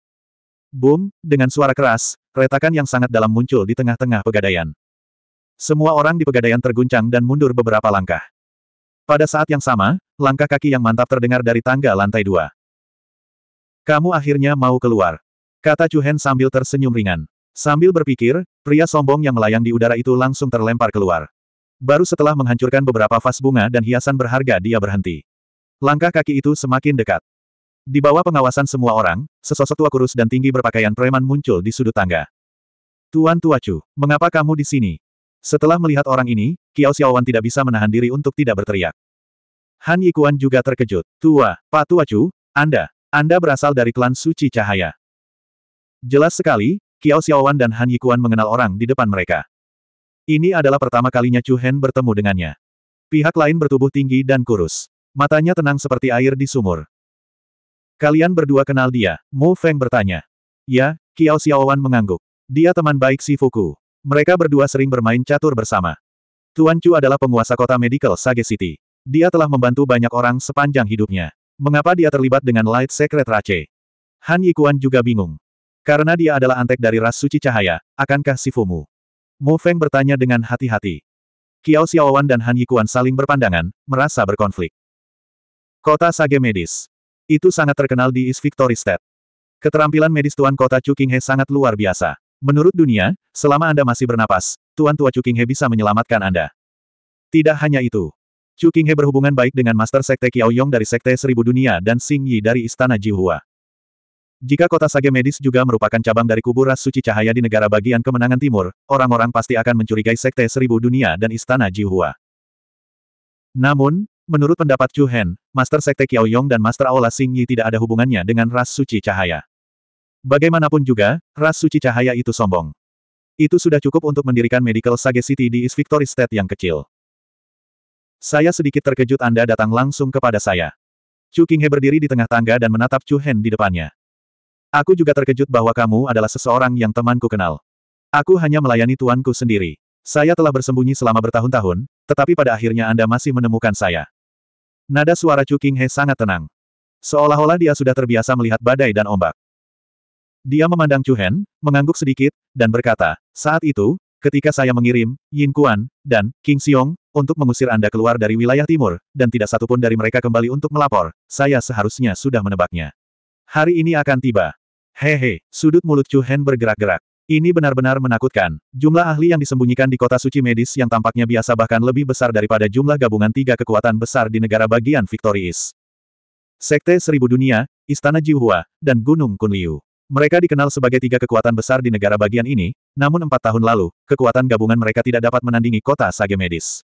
Boom, dengan suara keras, retakan yang sangat dalam muncul di tengah-tengah pegadaian. Semua orang di pegadaian terguncang dan mundur beberapa langkah. Pada saat yang sama, langkah kaki yang mantap terdengar dari tangga lantai dua. Kamu akhirnya mau keluar. Kata Chu Hen sambil tersenyum ringan. Sambil berpikir, pria sombong yang melayang di udara itu langsung terlempar keluar. Baru setelah menghancurkan beberapa vas bunga dan hiasan berharga dia berhenti. Langkah kaki itu semakin dekat. Di bawah pengawasan semua orang, sesosok tua kurus dan tinggi berpakaian preman muncul di sudut tangga. Tuan Tua Chu, mengapa kamu di sini? Setelah melihat orang ini, Kiao Xiaowan tidak bisa menahan diri untuk tidak berteriak. Han Yikuan juga terkejut. Tua, Pak Tua Chu, Anda, Anda berasal dari klan Suci Cahaya. Jelas sekali, Kiao Xiaowan dan Han Yikuan mengenal orang di depan mereka. Ini adalah pertama kalinya Chu Hen bertemu dengannya. Pihak lain bertubuh tinggi dan kurus. Matanya tenang seperti air di sumur. Kalian berdua kenal dia, Mu Feng bertanya. Ya, Kiao Xiaowan mengangguk. Dia teman baik si Fuku. Mereka berdua sering bermain catur bersama. Tuan Chu adalah penguasa kota Medical Sage City. Dia telah membantu banyak orang sepanjang hidupnya. Mengapa dia terlibat dengan Light Secret Rache? Han Yikuan juga bingung. Karena dia adalah antek dari ras suci cahaya, akankah si Fumu? Mu Feng bertanya dengan hati-hati. Kiao Xiaowan dan Han Yikuan saling berpandangan, merasa berkonflik. Kota Sage Medis. Itu sangat terkenal di East Victory State. Keterampilan medis Tuan Kota He sangat luar biasa. Menurut dunia, selama Anda masih bernapas, Tuan Tua He bisa menyelamatkan Anda. Tidak hanya itu. He berhubungan baik dengan Master Sekte Kiao Yong dari Sekte Seribu Dunia dan Xing Yi dari Istana Jihua. Jika kota Sage Medis juga merupakan cabang dari kubur ras suci cahaya di negara bagian kemenangan timur, orang-orang pasti akan mencurigai Sekte Seribu Dunia dan Istana Jihua. Namun, Menurut pendapat Chu Hen, Master Sekte Kiao Yong dan Master Aula Xing Yi tidak ada hubungannya dengan ras suci cahaya. Bagaimanapun juga, ras suci cahaya itu sombong. Itu sudah cukup untuk mendirikan Medical Sage City di East Victory State yang kecil. Saya sedikit terkejut Anda datang langsung kepada saya. Chu Qinghe berdiri di tengah tangga dan menatap Chu Hen di depannya. Aku juga terkejut bahwa kamu adalah seseorang yang temanku kenal. Aku hanya melayani tuanku sendiri. Saya telah bersembunyi selama bertahun-tahun, tetapi pada akhirnya Anda masih menemukan saya. Nada suara Chu Qinghe sangat tenang. Seolah-olah dia sudah terbiasa melihat badai dan ombak. Dia memandang Chu Hen, mengangguk sedikit, dan berkata, saat itu, ketika saya mengirim, Yin Kuan, dan King Xiong, untuk mengusir Anda keluar dari wilayah timur, dan tidak satupun dari mereka kembali untuk melapor, saya seharusnya sudah menebaknya. Hari ini akan tiba. Hehe, sudut mulut Chu Hen bergerak-gerak. Ini benar-benar menakutkan. Jumlah ahli yang disembunyikan di kota suci medis yang tampaknya biasa bahkan lebih besar daripada jumlah gabungan tiga kekuatan besar di negara bagian Victory East. Sekte Seribu Dunia, Istana Jiuhua, dan Gunung Kunliu. Mereka dikenal sebagai tiga kekuatan besar di negara bagian ini, namun empat tahun lalu, kekuatan gabungan mereka tidak dapat menandingi kota Sage Medis.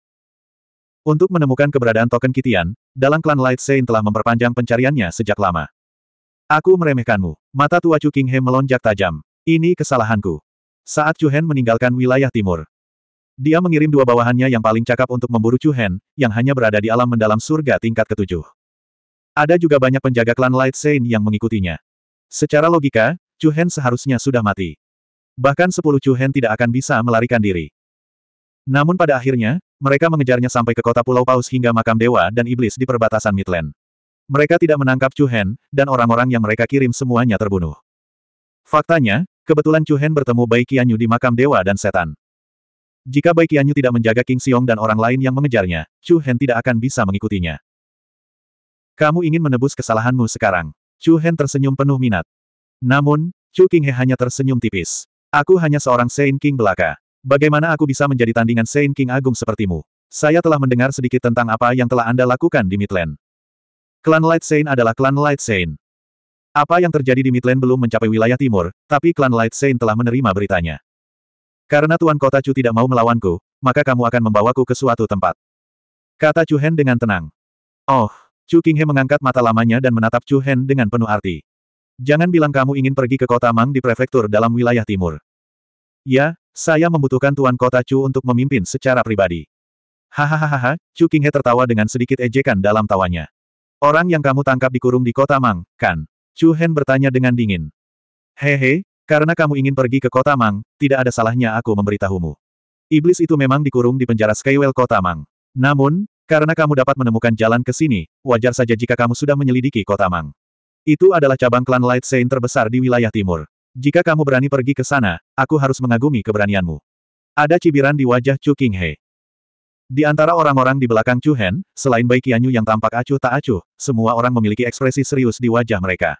Untuk menemukan keberadaan token Kitian, dalam klan Light Saint telah memperpanjang pencariannya sejak lama. Aku meremehkanmu. Mata tua Chu Qinghe melonjak tajam. Ini kesalahanku. Saat Chu Hen meninggalkan wilayah timur. Dia mengirim dua bawahannya yang paling cakap untuk memburu Chu Hen, yang hanya berada di alam mendalam surga tingkat ketujuh. Ada juga banyak penjaga klan Light Saint yang mengikutinya. Secara logika, Chu Hen seharusnya sudah mati. Bahkan sepuluh Chu Hen tidak akan bisa melarikan diri. Namun pada akhirnya, mereka mengejarnya sampai ke kota Pulau Paus hingga makam dewa dan iblis di perbatasan Midland. Mereka tidak menangkap Chu Hen, dan orang-orang yang mereka kirim semuanya terbunuh. Faktanya, Kebetulan Chu Hen bertemu Bai Qianyu di makam dewa dan setan. Jika Bai Qianyu tidak menjaga King Xiong dan orang lain yang mengejarnya, Chu Hen tidak akan bisa mengikutinya. Kamu ingin menebus kesalahanmu sekarang. Chu Hen tersenyum penuh minat. Namun, Chu King He hanya tersenyum tipis. Aku hanya seorang Saint King belaka. Bagaimana aku bisa menjadi tandingan Saint King Agung sepertimu? Saya telah mendengar sedikit tentang apa yang telah Anda lakukan di Midland. Klan Light Saint adalah klan Light Saint. Apa yang terjadi di Midland belum mencapai wilayah timur, tapi klan Light Saint telah menerima beritanya. Karena Tuan Kota Chu tidak mau melawanku, maka kamu akan membawaku ke suatu tempat. Kata Chu Hen dengan tenang. Oh, Chu Qinghe mengangkat mata lamanya dan menatap Chu Hen dengan penuh arti. Jangan bilang kamu ingin pergi ke kota Mang di prefektur dalam wilayah timur. Ya, saya membutuhkan Tuan Kota Chu untuk memimpin secara pribadi. Hahaha, Chu Qinghe tertawa dengan sedikit ejekan dalam tawanya. Orang yang kamu tangkap dikurung di kota Mang, kan? Chu Hen bertanya dengan dingin. Hehe, karena kamu ingin pergi ke kota Mang, tidak ada salahnya aku memberitahumu. Iblis itu memang dikurung di penjara Skywell kota Mang. Namun, karena kamu dapat menemukan jalan ke sini, wajar saja jika kamu sudah menyelidiki kota Mang. Itu adalah cabang klan Light Saint terbesar di wilayah timur. Jika kamu berani pergi ke sana, aku harus mengagumi keberanianmu. Ada cibiran di wajah Chu King He. Di antara orang-orang di belakang Chu Hen, selain Bai Qianyu yang tampak acuh tak acuh, semua orang memiliki ekspresi serius di wajah mereka.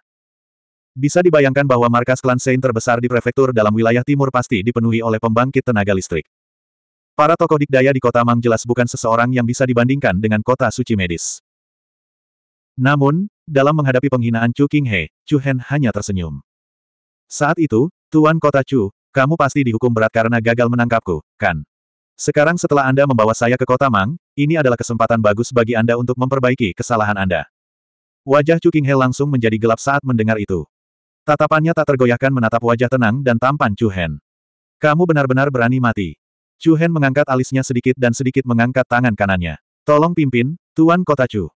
Bisa dibayangkan bahwa markas klan Saint terbesar di prefektur dalam wilayah timur pasti dipenuhi oleh pembangkit tenaga listrik. Para tokoh dikdaya di kota Mang jelas bukan seseorang yang bisa dibandingkan dengan kota suci medis. Namun, dalam menghadapi penghinaan Chu King He, Chu Hen hanya tersenyum. Saat itu, Tuan Kota Chu, kamu pasti dihukum berat karena gagal menangkapku, kan? Sekarang setelah Anda membawa saya ke kota Mang, ini adalah kesempatan bagus bagi Anda untuk memperbaiki kesalahan Anda. Wajah Chu King He langsung menjadi gelap saat mendengar itu. Tatapannya tak tergoyahkan menatap wajah tenang dan tampan Chu Hen. Kamu benar-benar berani mati. Chu Hen mengangkat alisnya sedikit dan sedikit mengangkat tangan kanannya. Tolong pimpin, Tuan Kota Chu.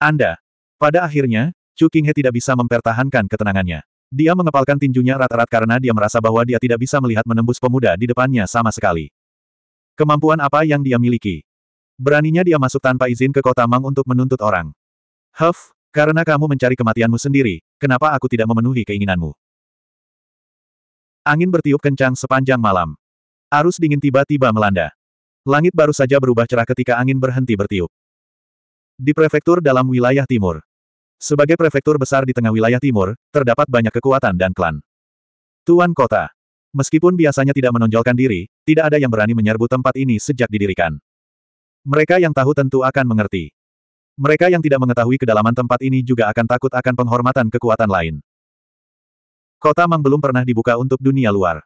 Anda. Pada akhirnya, Chu Qinghe tidak bisa mempertahankan ketenangannya. Dia mengepalkan tinjunya rat-rat karena dia merasa bahwa dia tidak bisa melihat menembus pemuda di depannya sama sekali. Kemampuan apa yang dia miliki? Beraninya dia masuk tanpa izin ke kota Mang untuk menuntut orang. Huff, karena kamu mencari kematianmu sendiri, kenapa aku tidak memenuhi keinginanmu? Angin bertiup kencang sepanjang malam. Arus dingin tiba-tiba melanda. Langit baru saja berubah cerah ketika angin berhenti bertiup. Di prefektur dalam wilayah timur. Sebagai prefektur besar di tengah wilayah timur, terdapat banyak kekuatan dan klan. Tuan kota. Meskipun biasanya tidak menonjolkan diri, tidak ada yang berani menyerbu tempat ini sejak didirikan. Mereka yang tahu tentu akan mengerti. Mereka yang tidak mengetahui kedalaman tempat ini juga akan takut akan penghormatan kekuatan lain. Kota Mang belum pernah dibuka untuk dunia luar.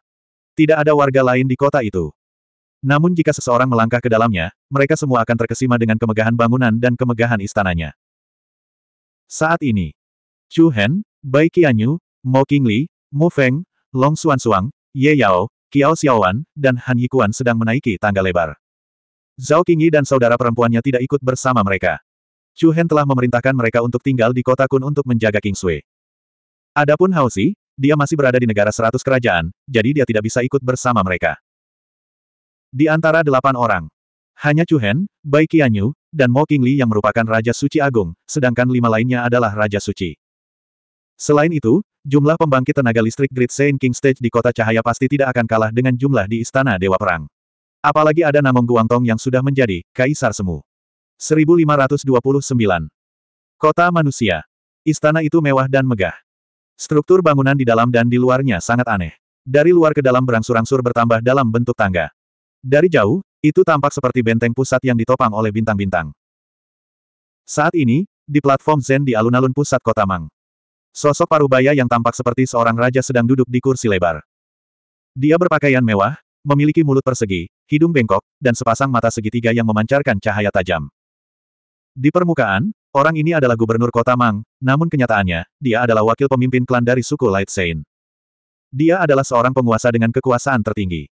Tidak ada warga lain di kota itu. Namun jika seseorang melangkah ke dalamnya, mereka semua akan terkesima dengan kemegahan bangunan dan kemegahan istananya. Saat ini, Chu Hen, Bai Qianyu, Mo Qingli, Mu Feng, Long Xuansuang, Ye Yao, Kiao Xiaowan, dan Han Yikuan sedang menaiki tangga lebar. Zhao Qingyi dan saudara perempuannya tidak ikut bersama mereka. Chu Hen telah memerintahkan mereka untuk tinggal di kota Kun untuk menjaga King Sui. Adapun Hao Xi, dia masih berada di negara seratus kerajaan, jadi dia tidak bisa ikut bersama mereka. Di antara delapan orang, hanya Chu Hen, Bai Qianyu, dan Mo Qingli yang merupakan Raja Suci Agung, sedangkan lima lainnya adalah Raja Suci. Selain itu, jumlah pembangkit tenaga listrik Great Saint King Stage di kota cahaya pasti tidak akan kalah dengan jumlah di Istana Dewa Perang. Apalagi ada Namong Guangtong yang sudah menjadi Kaisar Semu. 1529. Kota Manusia. Istana itu mewah dan megah. Struktur bangunan di dalam dan di luarnya sangat aneh. Dari luar ke dalam berangsur-angsur bertambah dalam bentuk tangga. Dari jauh, itu tampak seperti benteng pusat yang ditopang oleh bintang-bintang. Saat ini, di platform Zen di alun-alun pusat kota Mang. Sosok parubaya yang tampak seperti seorang raja sedang duduk di kursi lebar. Dia berpakaian mewah, memiliki mulut persegi, hidung bengkok, dan sepasang mata segitiga yang memancarkan cahaya tajam. Di permukaan, orang ini adalah gubernur kota Mang, namun kenyataannya, dia adalah wakil pemimpin klan dari suku Light Saint. Dia adalah seorang penguasa dengan kekuasaan tertinggi.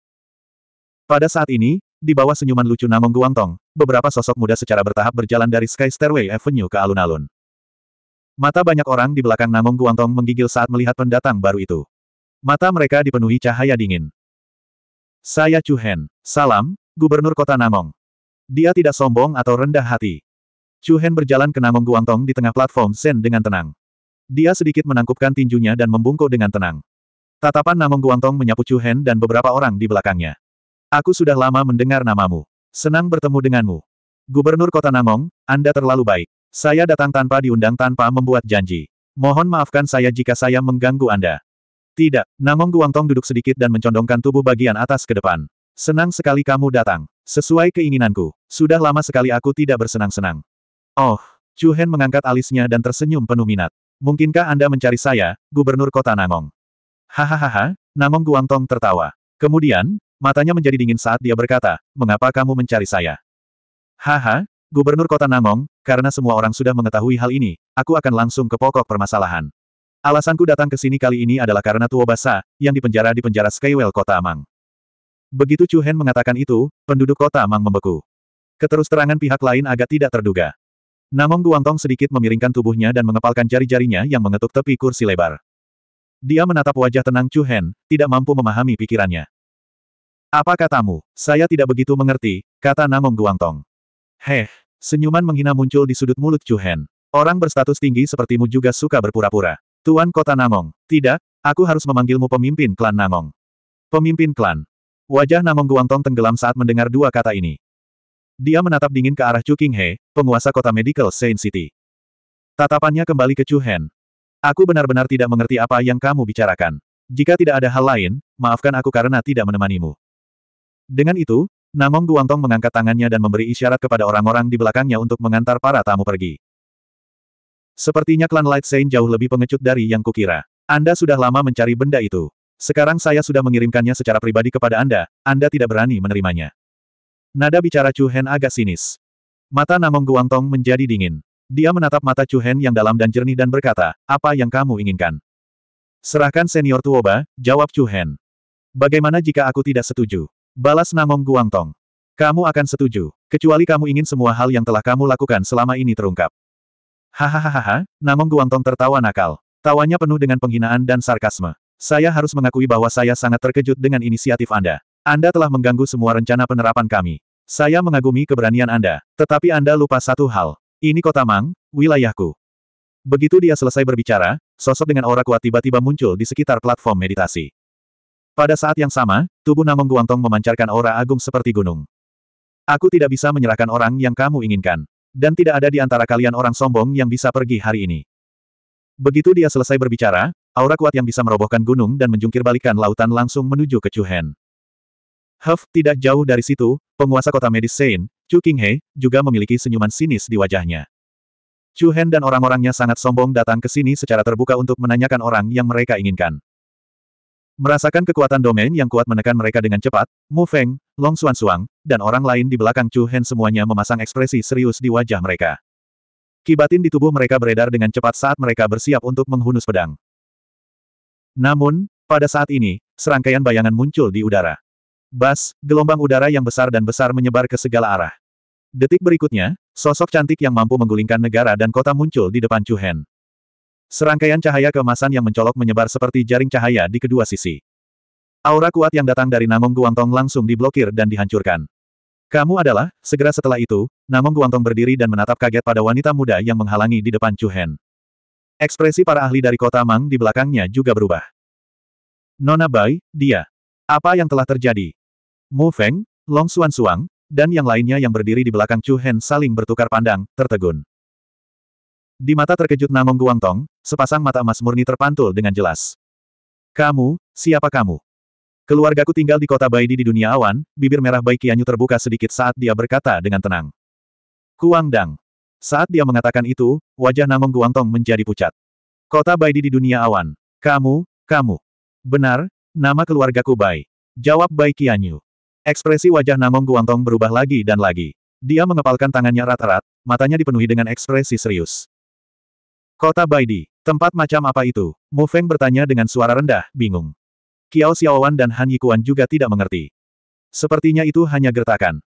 Pada saat ini, di bawah senyuman lucu Namong Guangtong, beberapa sosok muda secara bertahap berjalan dari Sky Stairway Avenue ke alun-alun. Mata banyak orang di belakang Namong Guangtong menggigil saat melihat pendatang baru itu. Mata mereka dipenuhi cahaya dingin. Saya Chu Hen. Salam, Gubernur Kota Namong. Dia tidak sombong atau rendah hati. Chu Hen berjalan ke Namong Guangtong di tengah platform Zen dengan tenang. Dia sedikit menangkupkan tinjunya dan membungkuk dengan tenang. Tatapan Namong Guangtong menyapu Chu Hen dan beberapa orang di belakangnya. Aku sudah lama mendengar namamu. Senang bertemu denganmu. Gubernur Kota Namong, Anda terlalu baik. Saya datang tanpa diundang tanpa membuat janji. Mohon maafkan saya jika saya mengganggu Anda. Tidak, Namong Guangtong duduk sedikit dan mencondongkan tubuh bagian atas ke depan. Senang sekali kamu datang. Sesuai keinginanku. Sudah lama sekali aku tidak bersenang-senang. Oh, Chu Hen mengangkat alisnya dan tersenyum penuh minat. Mungkinkah Anda mencari saya, Gubernur Kota Namong? Hahaha, Namong Guangtong tertawa. Kemudian, matanya menjadi dingin saat dia berkata, mengapa kamu mencari saya? Haha, Gubernur Kota Namong, karena semua orang sudah mengetahui hal ini, aku akan langsung ke pokok permasalahan. Alasanku datang ke sini kali ini adalah karena Tuo Basa, yang dipenjara di penjara Skywell Kota Amang. Begitu Chu Hen mengatakan itu, penduduk kota Mang membeku. Keterus-terangan pihak lain agak tidak terduga. Namong Guangtong sedikit memiringkan tubuhnya dan mengepalkan jari-jarinya yang mengetuk tepi kursi lebar. Dia menatap wajah tenang Chu Hen, tidak mampu memahami pikirannya. Apa katamu? Saya tidak begitu mengerti, kata Namong Guangtong. Heh, senyuman menghina muncul di sudut mulut Chu Hen. Orang berstatus tinggi sepertimu juga suka berpura-pura. Tuan Kota Namong, tidak, aku harus memanggilmu pemimpin klan Namong. Pemimpin klan, Wajah Namong Guangtong tenggelam saat mendengar dua kata ini. Dia menatap dingin ke arah Chu Qinghe, penguasa kota Medical Saint City. Tatapannya kembali ke Chu Hen. Aku benar-benar tidak mengerti apa yang kamu bicarakan. Jika tidak ada hal lain, maafkan aku karena tidak menemanimu. Dengan itu, Namong Guangtong mengangkat tangannya dan memberi isyarat kepada orang-orang di belakangnya untuk mengantar para tamu pergi. Sepertinya klan Light Saint jauh lebih pengecut dari yang kukira. Anda sudah lama mencari benda itu. Sekarang saya sudah mengirimkannya secara pribadi kepada Anda, Anda tidak berani menerimanya. Nada bicara Chu Hen agak sinis. Mata Namong Guangtong menjadi dingin. Dia menatap mata Chu Hen yang dalam dan jernih dan berkata, apa yang kamu inginkan? Serahkan senior Tuoba, jawab Chu Hen. Bagaimana jika aku tidak setuju? Balas Namong Guangtong. Kamu akan setuju, kecuali kamu ingin semua hal yang telah kamu lakukan selama ini terungkap. Hahaha, Namong Guangtong tertawa nakal. Tawanya penuh dengan penghinaan dan sarkasme. Saya harus mengakui bahwa saya sangat terkejut dengan inisiatif Anda. Anda telah mengganggu semua rencana penerapan kami. Saya mengagumi keberanian Anda. Tetapi Anda lupa satu hal. Ini kota Mang, wilayahku. Begitu dia selesai berbicara, sosok dengan aura kuat tiba-tiba muncul di sekitar platform meditasi. Pada saat yang sama, tubuh Namong Guangtong memancarkan aura agung seperti gunung. Aku tidak bisa menyerahkan orang yang kamu inginkan. Dan tidak ada di antara kalian orang sombong yang bisa pergi hari ini. Begitu dia selesai berbicara, aura kuat yang bisa merobohkan gunung dan menjungkir balikan lautan langsung menuju ke Chu Hen. Huff, tidak jauh dari situ, penguasa kota medis Sein, Chu Qinghe, juga memiliki senyuman sinis di wajahnya. Chu Hen dan orang-orangnya sangat sombong datang ke sini secara terbuka untuk menanyakan orang yang mereka inginkan. Merasakan kekuatan domain yang kuat menekan mereka dengan cepat, Mu Feng, Long Xuan Suang, dan orang lain di belakang Chu Hen semuanya memasang ekspresi serius di wajah mereka. Kibatin di tubuh mereka beredar dengan cepat saat mereka bersiap untuk menghunus pedang. Namun, pada saat ini, serangkaian bayangan muncul di udara. Bas, gelombang udara yang besar dan besar menyebar ke segala arah. Detik berikutnya, sosok cantik yang mampu menggulingkan negara dan kota muncul di depan Chu Hen. Serangkaian cahaya keemasan yang mencolok menyebar seperti jaring cahaya di kedua sisi. Aura kuat yang datang dari Namong Guangtong langsung diblokir dan dihancurkan. Kamu adalah, segera setelah itu, Namong Guangtong berdiri dan menatap kaget pada wanita muda yang menghalangi di depan Chu Hen. Ekspresi para ahli dari kota Mang di belakangnya juga berubah. Nona Bai, dia. Apa yang telah terjadi? Mu Feng, Long Xuan Suang, dan yang lainnya yang berdiri di belakang Chu Hen saling bertukar pandang, tertegun. Di mata terkejut Namong Guangtong, sepasang mata emas murni terpantul dengan jelas. Kamu, siapa kamu? Keluargaku tinggal di kota Baidi di dunia awan, bibir merah Bai Qianyu terbuka sedikit saat dia berkata dengan tenang. Kuang Dang. Saat dia mengatakan itu, wajah Namong Guangtong menjadi pucat. Kota Baidi di dunia awan. Kamu, kamu. Benar, nama keluargaku Bai. Jawab Bai Qianyu. Ekspresi wajah Namong Guangtong berubah lagi dan lagi. Dia mengepalkan tangannya erat-erat, matanya dipenuhi dengan ekspresi serius. Kota Baidi, tempat macam apa itu? Mu Feng bertanya dengan suara rendah, bingung. Kiao Xiaowan dan Han Yikuan juga tidak mengerti. Sepertinya itu hanya gertakan.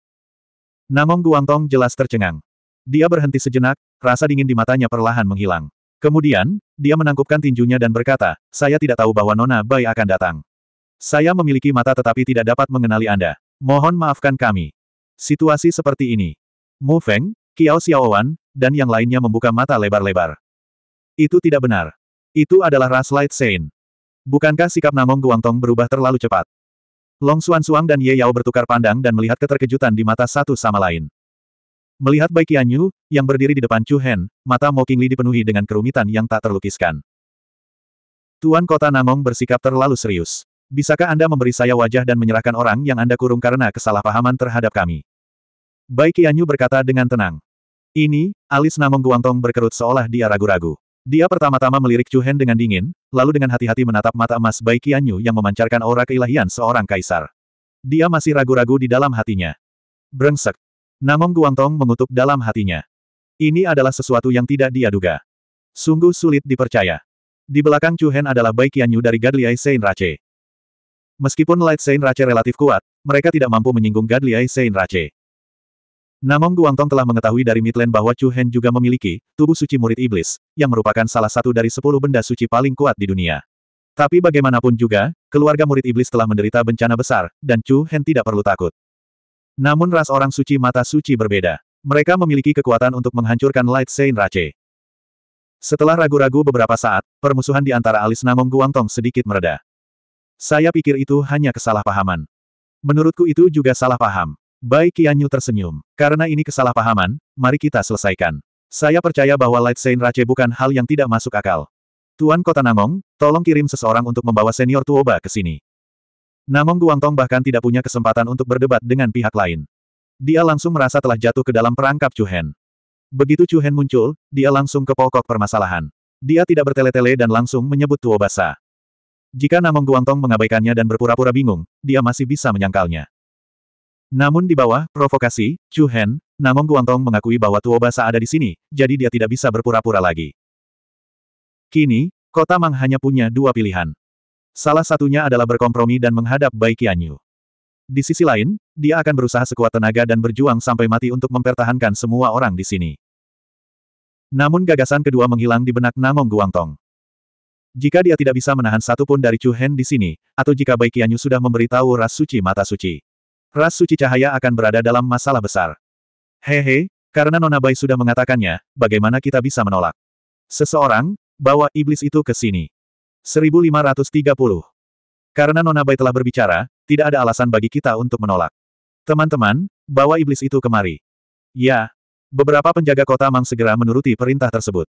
Namong Guangtong jelas tercengang. Dia berhenti sejenak, rasa dingin di matanya perlahan menghilang. Kemudian, dia menangkupkan tinjunya dan berkata, saya tidak tahu bahwa Nona Bai akan datang. Saya memiliki mata tetapi tidak dapat mengenali Anda. Mohon maafkan kami. Situasi seperti ini. Mu Feng, Kiao Xiaowan, dan yang lainnya membuka mata lebar-lebar. Itu tidak benar. Itu adalah ras Light Saint. Bukankah sikap Namong Guangtong berubah terlalu cepat? Long Xuan Suang dan Ye Yao bertukar pandang dan melihat keterkejutan di mata satu sama lain. Melihat Bai Qianyu, yang berdiri di depan Chu Hen, mata Mo Qingli dipenuhi dengan kerumitan yang tak terlukiskan. Tuan Kota Namong bersikap terlalu serius. Bisakah Anda memberi saya wajah dan menyerahkan orang yang Anda kurung karena kesalahpahaman terhadap kami? Bai Qianyu berkata dengan tenang. Ini, alis Namong Guangtong berkerut seolah dia ragu-ragu. Dia pertama-tama melirik Chu Hen dengan dingin, lalu dengan hati-hati menatap mata emas Bai Qianyu yang memancarkan aura keilahian seorang kaisar. Dia masih ragu-ragu di dalam hatinya. Brengsek. Namong Guangtong mengutuk dalam hatinya. Ini adalah sesuatu yang tidak dia duga. Sungguh sulit dipercaya. Di belakang Chu Hen adalah Bai Qianyu dari Gadliai Sein Rache. Meskipun Light Sein Rache relatif kuat, mereka tidak mampu menyinggung Gadliai Sein Rache. Namong Guangtong telah mengetahui dari Midland bahwa Chu Hen juga memiliki tubuh suci murid iblis, yang merupakan salah satu dari sepuluh benda suci paling kuat di dunia. Tapi bagaimanapun juga, keluarga murid iblis telah menderita bencana besar, dan Chu Hen tidak perlu takut. Namun ras orang suci mata suci berbeda. Mereka memiliki kekuatan untuk menghancurkan Light Sein Rache. Setelah ragu-ragu beberapa saat, permusuhan di antara alis Namong Guangtong sedikit mereda. Saya pikir itu hanya kesalahpahaman. Menurutku itu juga salah paham. Bai Qianyu tersenyum. Karena ini kesalahpahaman, mari kita selesaikan. Saya percaya bahwa Light Sein Rache bukan hal yang tidak masuk akal. Tuan Kota Namong, tolong kirim seseorang untuk membawa senior Tuoba ke sini. Namong Guangtong bahkan tidak punya kesempatan untuk berdebat dengan pihak lain. Dia langsung merasa telah jatuh ke dalam perangkap Chu Hen. Begitu Chu Hen muncul, dia langsung ke pokok permasalahan. Dia tidak bertele-tele dan langsung menyebut Tuobasa. Jika Namong Guangtong mengabaikannya dan berpura-pura bingung, dia masih bisa menyangkalnya. Namun di bawah, provokasi, Chu Hen, Namong Guangtong mengakui bahwa Tuo Basa ada di sini, jadi dia tidak bisa berpura-pura lagi. Kini, Kota Mang hanya punya dua pilihan. Salah satunya adalah berkompromi dan menghadap Bai Qianyu. Di sisi lain, dia akan berusaha sekuat tenaga dan berjuang sampai mati untuk mempertahankan semua orang di sini. Namun gagasan kedua menghilang di benak Namong Guangtong. Jika dia tidak bisa menahan satu pun dari Chu Hen di sini, atau jika Bai Qianyu sudah memberitahu ras suci mata suci, Ras suci cahaya akan berada dalam masalah besar. Hehe, karena Nona Bai sudah mengatakannya, bagaimana kita bisa menolak? Seseorang, bawa iblis itu ke sini. 1530. Karena Nona Bai telah berbicara, tidak ada alasan bagi kita untuk menolak. Teman-teman, bawa iblis itu kemari. Ya. Beberapa penjaga kota Mang segera menuruti perintah tersebut.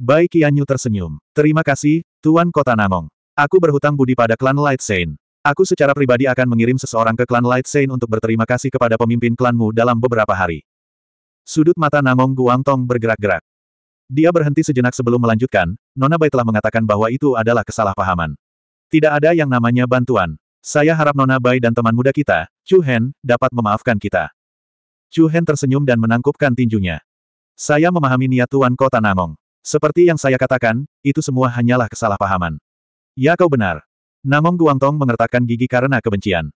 Bai Qianyu tersenyum. Terima kasih, Tuan Kota Namong. Aku berhutang budi pada klan Light Saint. Aku secara pribadi akan mengirim seseorang ke klan Light Saint untuk berterima kasih kepada pemimpin klanmu dalam beberapa hari. Sudut mata Namong Guangtong bergerak-gerak. Dia berhenti sejenak sebelum melanjutkan, Nona Bai telah mengatakan bahwa itu adalah kesalahpahaman. Tidak ada yang namanya bantuan. Saya harap Nona Bai dan teman muda kita, Chu Hen, dapat memaafkan kita. Chu Hen tersenyum dan menangkupkan tinjunya. Saya memahami niat Tuan Kota Namong. Seperti yang saya katakan, itu semua hanyalah kesalahpahaman. Ya kau benar. Namong Guangtong mengertakkan gigi karena kebencian.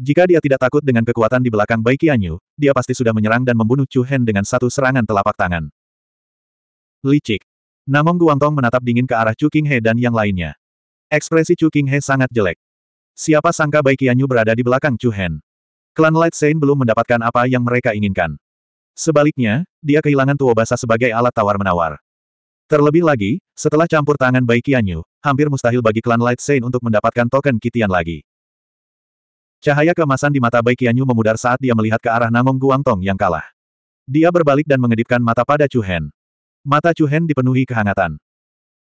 Jika dia tidak takut dengan kekuatan di belakang Bai Qianyu, dia pasti sudah menyerang dan membunuh Chu Hen dengan satu serangan telapak tangan. Licik. Namong Guangtong menatap dingin ke arah Chu Qinghe dan yang lainnya. Ekspresi Chu Qinghe sangat jelek. Siapa sangka Bai Qianyu berada di belakang Chu Hen. Klan Light Saint belum mendapatkan apa yang mereka inginkan. Sebaliknya, dia kehilangan Tuo Basa sebagai alat tawar-menawar. Terlebih lagi, setelah campur tangan Bai Qianyu, hampir mustahil bagi klan Light Saint untuk mendapatkan token Kitian lagi. Cahaya keemasan di mata Bai Qianyu memudar saat dia melihat ke arah Namong Guangtong yang kalah. Dia berbalik dan mengedipkan mata pada Chu Hen. Mata Chu Hen dipenuhi kehangatan.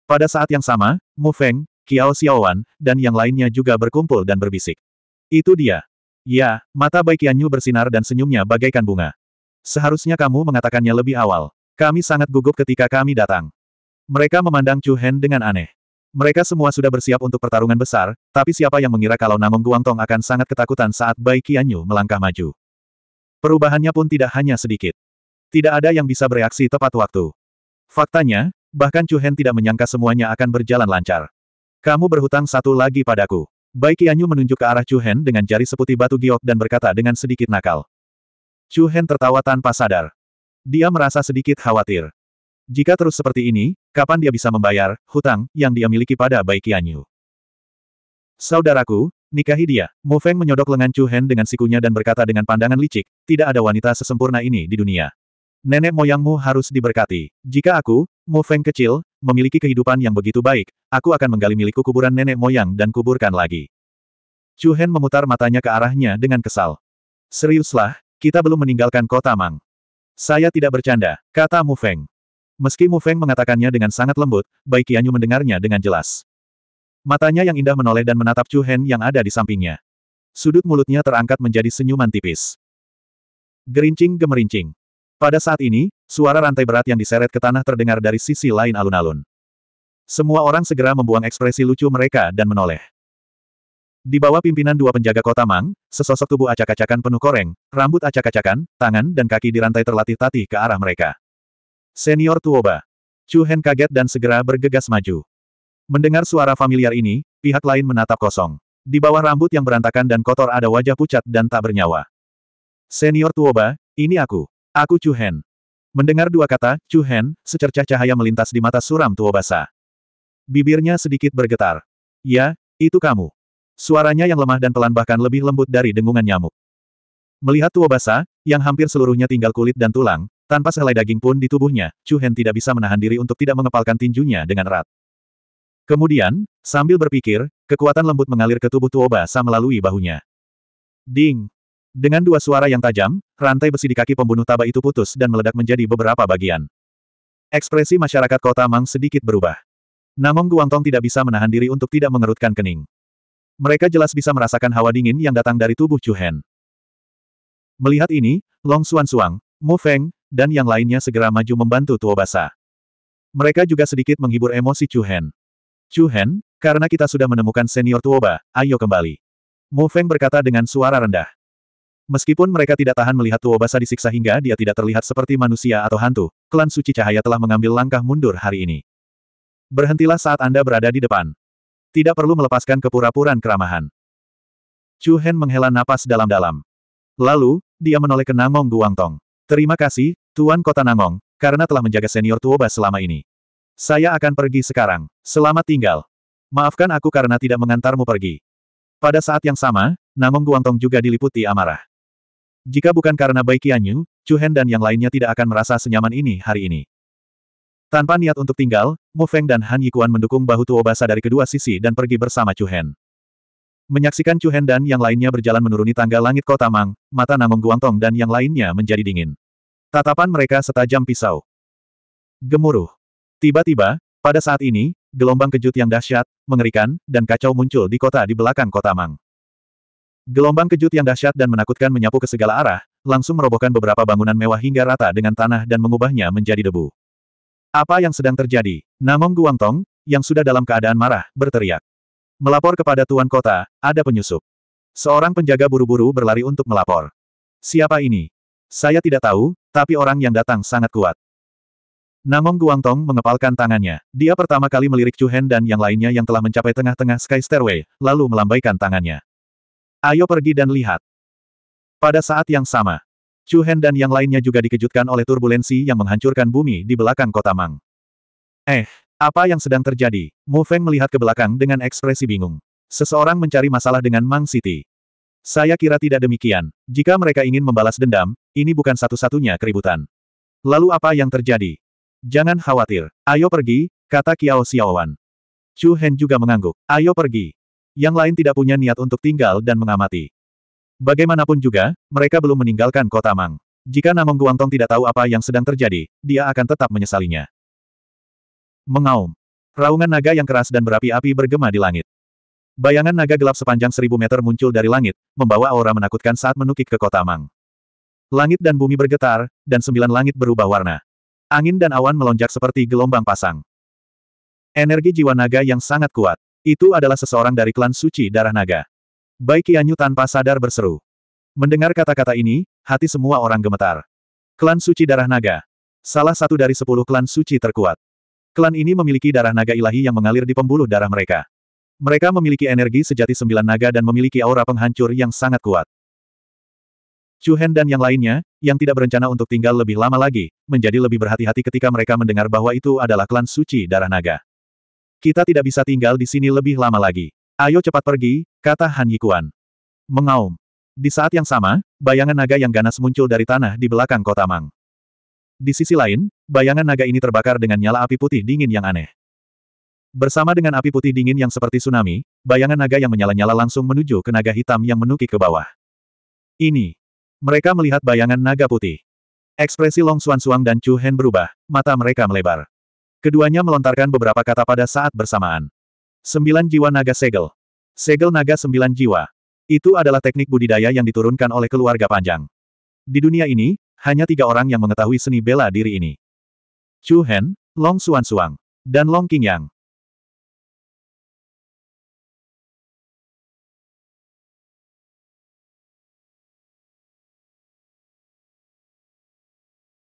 Pada saat yang sama, Mu Feng, Kiao Xiaowan, dan yang lainnya juga berkumpul dan berbisik. Itu dia. Ya, mata Bai Qianyu bersinar dan senyumnya bagaikan bunga. Seharusnya kamu mengatakannya lebih awal. Kami sangat gugup ketika kami datang. Mereka memandang Chu Hen dengan aneh. Mereka semua sudah bersiap untuk pertarungan besar, tapi siapa yang mengira kalau Namong Guangtong akan sangat ketakutan saat Bai Qianyu melangkah maju. Perubahannya pun tidak hanya sedikit. Tidak ada yang bisa bereaksi tepat waktu. Faktanya, bahkan Chu Hen tidak menyangka semuanya akan berjalan lancar. Kamu berhutang satu lagi padaku. Bai Qianyu menunjuk ke arah Chu Hen dengan jari seputih batu giok dan berkata dengan sedikit nakal. Chu Hen tertawa tanpa sadar. Dia merasa sedikit khawatir. Jika terus seperti ini, kapan dia bisa membayar hutang yang dia miliki pada Bai Qianyu? Saudaraku, nikahi dia. Mu Feng menyodok lengan Chu Hen dengan sikunya dan berkata dengan pandangan licik, tidak ada wanita sesempurna ini di dunia. Nenek moyangmu harus diberkati. Jika aku, Mu Feng kecil, memiliki kehidupan yang begitu baik, aku akan menggali milikku kuburan nenek moyang dan kuburkan lagi. Chu Hen memutar matanya ke arahnya dengan kesal. Seriuslah, kita belum meninggalkan kota Mang. Saya tidak bercanda, kata Mu Feng. Meski Mu Feng mengatakannya dengan sangat lembut, Bai Qianyu mendengarnya dengan jelas. Matanya yang indah menoleh dan menatap Chu Hen yang ada di sampingnya. Sudut mulutnya terangkat menjadi senyuman tipis. Gerincing gemerincing. Pada saat ini, suara rantai berat yang diseret ke tanah terdengar dari sisi lain alun-alun. Semua orang segera membuang ekspresi lucu mereka dan menoleh. Di bawah pimpinan dua penjaga kota Mang, sesosok tubuh acak-acakan penuh koreng, rambut acak-acakan, tangan dan kaki dirantai terlatih-tatih ke arah mereka. Senior Tuoba. Chu Hen kaget dan segera bergegas maju. Mendengar suara familiar ini, pihak lain menatap kosong. Di bawah rambut yang berantakan dan kotor ada wajah pucat dan tak bernyawa. Senior Tuoba, ini aku. Aku Chu Hen. Mendengar dua kata, Chu Hen, secercah cahaya melintas di mata suram Tuobasa. Bibirnya sedikit bergetar. Ya, itu kamu. Suaranya yang lemah dan pelan bahkan lebih lembut dari dengungan nyamuk. Melihat tua basa, yang hampir seluruhnya tinggal kulit dan tulang, tanpa sehelai daging pun di tubuhnya, Chu Hen tidak bisa menahan diri untuk tidak mengepalkan tinjunya dengan erat. Kemudian, sambil berpikir, kekuatan lembut mengalir ke tubuh tua basa melalui bahunya. Ding! Dengan dua suara yang tajam, rantai besi di kaki pembunuh taba itu putus dan meledak menjadi beberapa bagian. Ekspresi masyarakat kota Mang sedikit berubah. Namong Guangtong tidak bisa menahan diri untuk tidak mengerutkan kening. Mereka jelas bisa merasakan hawa dingin yang datang dari tubuh Chu Hen. Melihat ini, Long Xuan Suang, Mu Feng, dan yang lainnya segera maju membantu Tuo Basa. Mereka juga sedikit menghibur emosi Chu Hen. Chu Hen, karena kita sudah menemukan senior Tuoba, ayo kembali. Mu Feng berkata dengan suara rendah. Meskipun mereka tidak tahan melihat Tuo Basa disiksa hingga dia tidak terlihat seperti manusia atau hantu, klan suci cahaya telah mengambil langkah mundur hari ini. Berhentilah saat Anda berada di depan. Tidak perlu melepaskan kepura-puraan keramahan. Chu Hen menghela napas dalam-dalam. Lalu, dia menoleh ke Nangong Guangtong. Terima kasih, Tuan Kota Nangong, karena telah menjaga senior Tuoba selama ini. Saya akan pergi sekarang. Selamat tinggal. Maafkan aku karena tidak mengantarmu pergi. Pada saat yang sama, Nangong Guangtong juga diliputi amarah. Jika bukan karena Bai Qianyu, Chu Hen dan yang lainnya tidak akan merasa senyaman ini hari ini. Tanpa niat untuk tinggal, Mu Feng dan Han Yikuan mendukung bahu Tuo Basa dari kedua sisi dan pergi bersama Chu Hen. Menyaksikan Chu Hen dan yang lainnya berjalan menuruni tangga langit kota Mang, mata Namong Guangtong dan yang lainnya menjadi dingin. Tatapan mereka setajam pisau. Gemuruh. Tiba-tiba, pada saat ini, gelombang kejut yang dahsyat, mengerikan, dan kacau muncul di kota di belakang kota Mang. Gelombang kejut yang dahsyat dan menakutkan menyapu ke segala arah, langsung merobohkan beberapa bangunan mewah hingga rata dengan tanah dan mengubahnya menjadi debu. Apa yang sedang terjadi? Namong Guangtong, yang sudah dalam keadaan marah, berteriak. Melapor kepada Tuan Kota, ada penyusup. Seorang penjaga buru-buru berlari untuk melapor. Siapa ini? Saya tidak tahu, tapi orang yang datang sangat kuat. Namong Guangtong mengepalkan tangannya. Dia pertama kali melirik Chu Hen dan yang lainnya yang telah mencapai tengah-tengah Sky Stairway, lalu melambaikan tangannya. Ayo pergi dan lihat. Pada saat yang sama, Chu Hen dan yang lainnya juga dikejutkan oleh turbulensi yang menghancurkan bumi di belakang kota Mang. Eh, apa yang sedang terjadi? Mu Feng melihat ke belakang dengan ekspresi bingung. Seseorang mencari masalah dengan Mang City. Saya kira tidak demikian. Jika mereka ingin membalas dendam, ini bukan satu-satunya keributan. Lalu apa yang terjadi? Jangan khawatir. Ayo pergi, kata Kiao Xiaowan. Chu Hen juga mengangguk. Ayo pergi. Yang lain tidak punya niat untuk tinggal dan mengamati. Bagaimanapun juga, mereka belum meninggalkan kota Mang. Jika Namong Guangtong tidak tahu apa yang sedang terjadi, dia akan tetap menyesalinya. Mengaum. Raungan naga yang keras dan berapi-api bergema di langit. Bayangan naga gelap sepanjang seribu meter muncul dari langit, membawa aura menakutkan saat menukik ke kota Mang. Langit dan bumi bergetar, dan sembilan langit berubah warna. Angin dan awan melonjak seperti gelombang pasang. Energi jiwa naga yang sangat kuat. Itu adalah seseorang dari klan suci darah naga. Baik Qianyu tanpa sadar berseru. Mendengar kata-kata ini, hati semua orang gemetar. Klan Suci Darah Naga. Salah satu dari sepuluh klan suci terkuat. Klan ini memiliki darah naga ilahi yang mengalir di pembuluh darah mereka. Mereka memiliki energi sejati sembilan naga dan memiliki aura penghancur yang sangat kuat. Chu Hen dan yang lainnya, yang tidak berencana untuk tinggal lebih lama lagi, menjadi lebih berhati-hati ketika mereka mendengar bahwa itu adalah klan suci darah naga. Kita tidak bisa tinggal di sini lebih lama lagi. Ayo cepat pergi, kata Han Yikuan. Mengaum. Di saat yang sama, bayangan naga yang ganas muncul dari tanah di belakang kota Mang. Di sisi lain, bayangan naga ini terbakar dengan nyala api putih dingin yang aneh. Bersama dengan api putih dingin yang seperti tsunami, bayangan naga yang menyala-nyala langsung menuju ke naga hitam yang menukik ke bawah. Ini. Mereka melihat bayangan naga putih. Ekspresi Long Xuan Suang dan Chu Hen berubah, mata mereka melebar. Keduanya melontarkan beberapa kata pada saat bersamaan. Sembilan jiwa naga segel. Segel naga sembilan jiwa. Itu adalah teknik budidaya yang diturunkan oleh keluarga panjang. Di dunia ini, hanya tiga orang yang mengetahui seni bela diri ini. Chu Hen, Long Xuan Suang, dan Long Qingyang.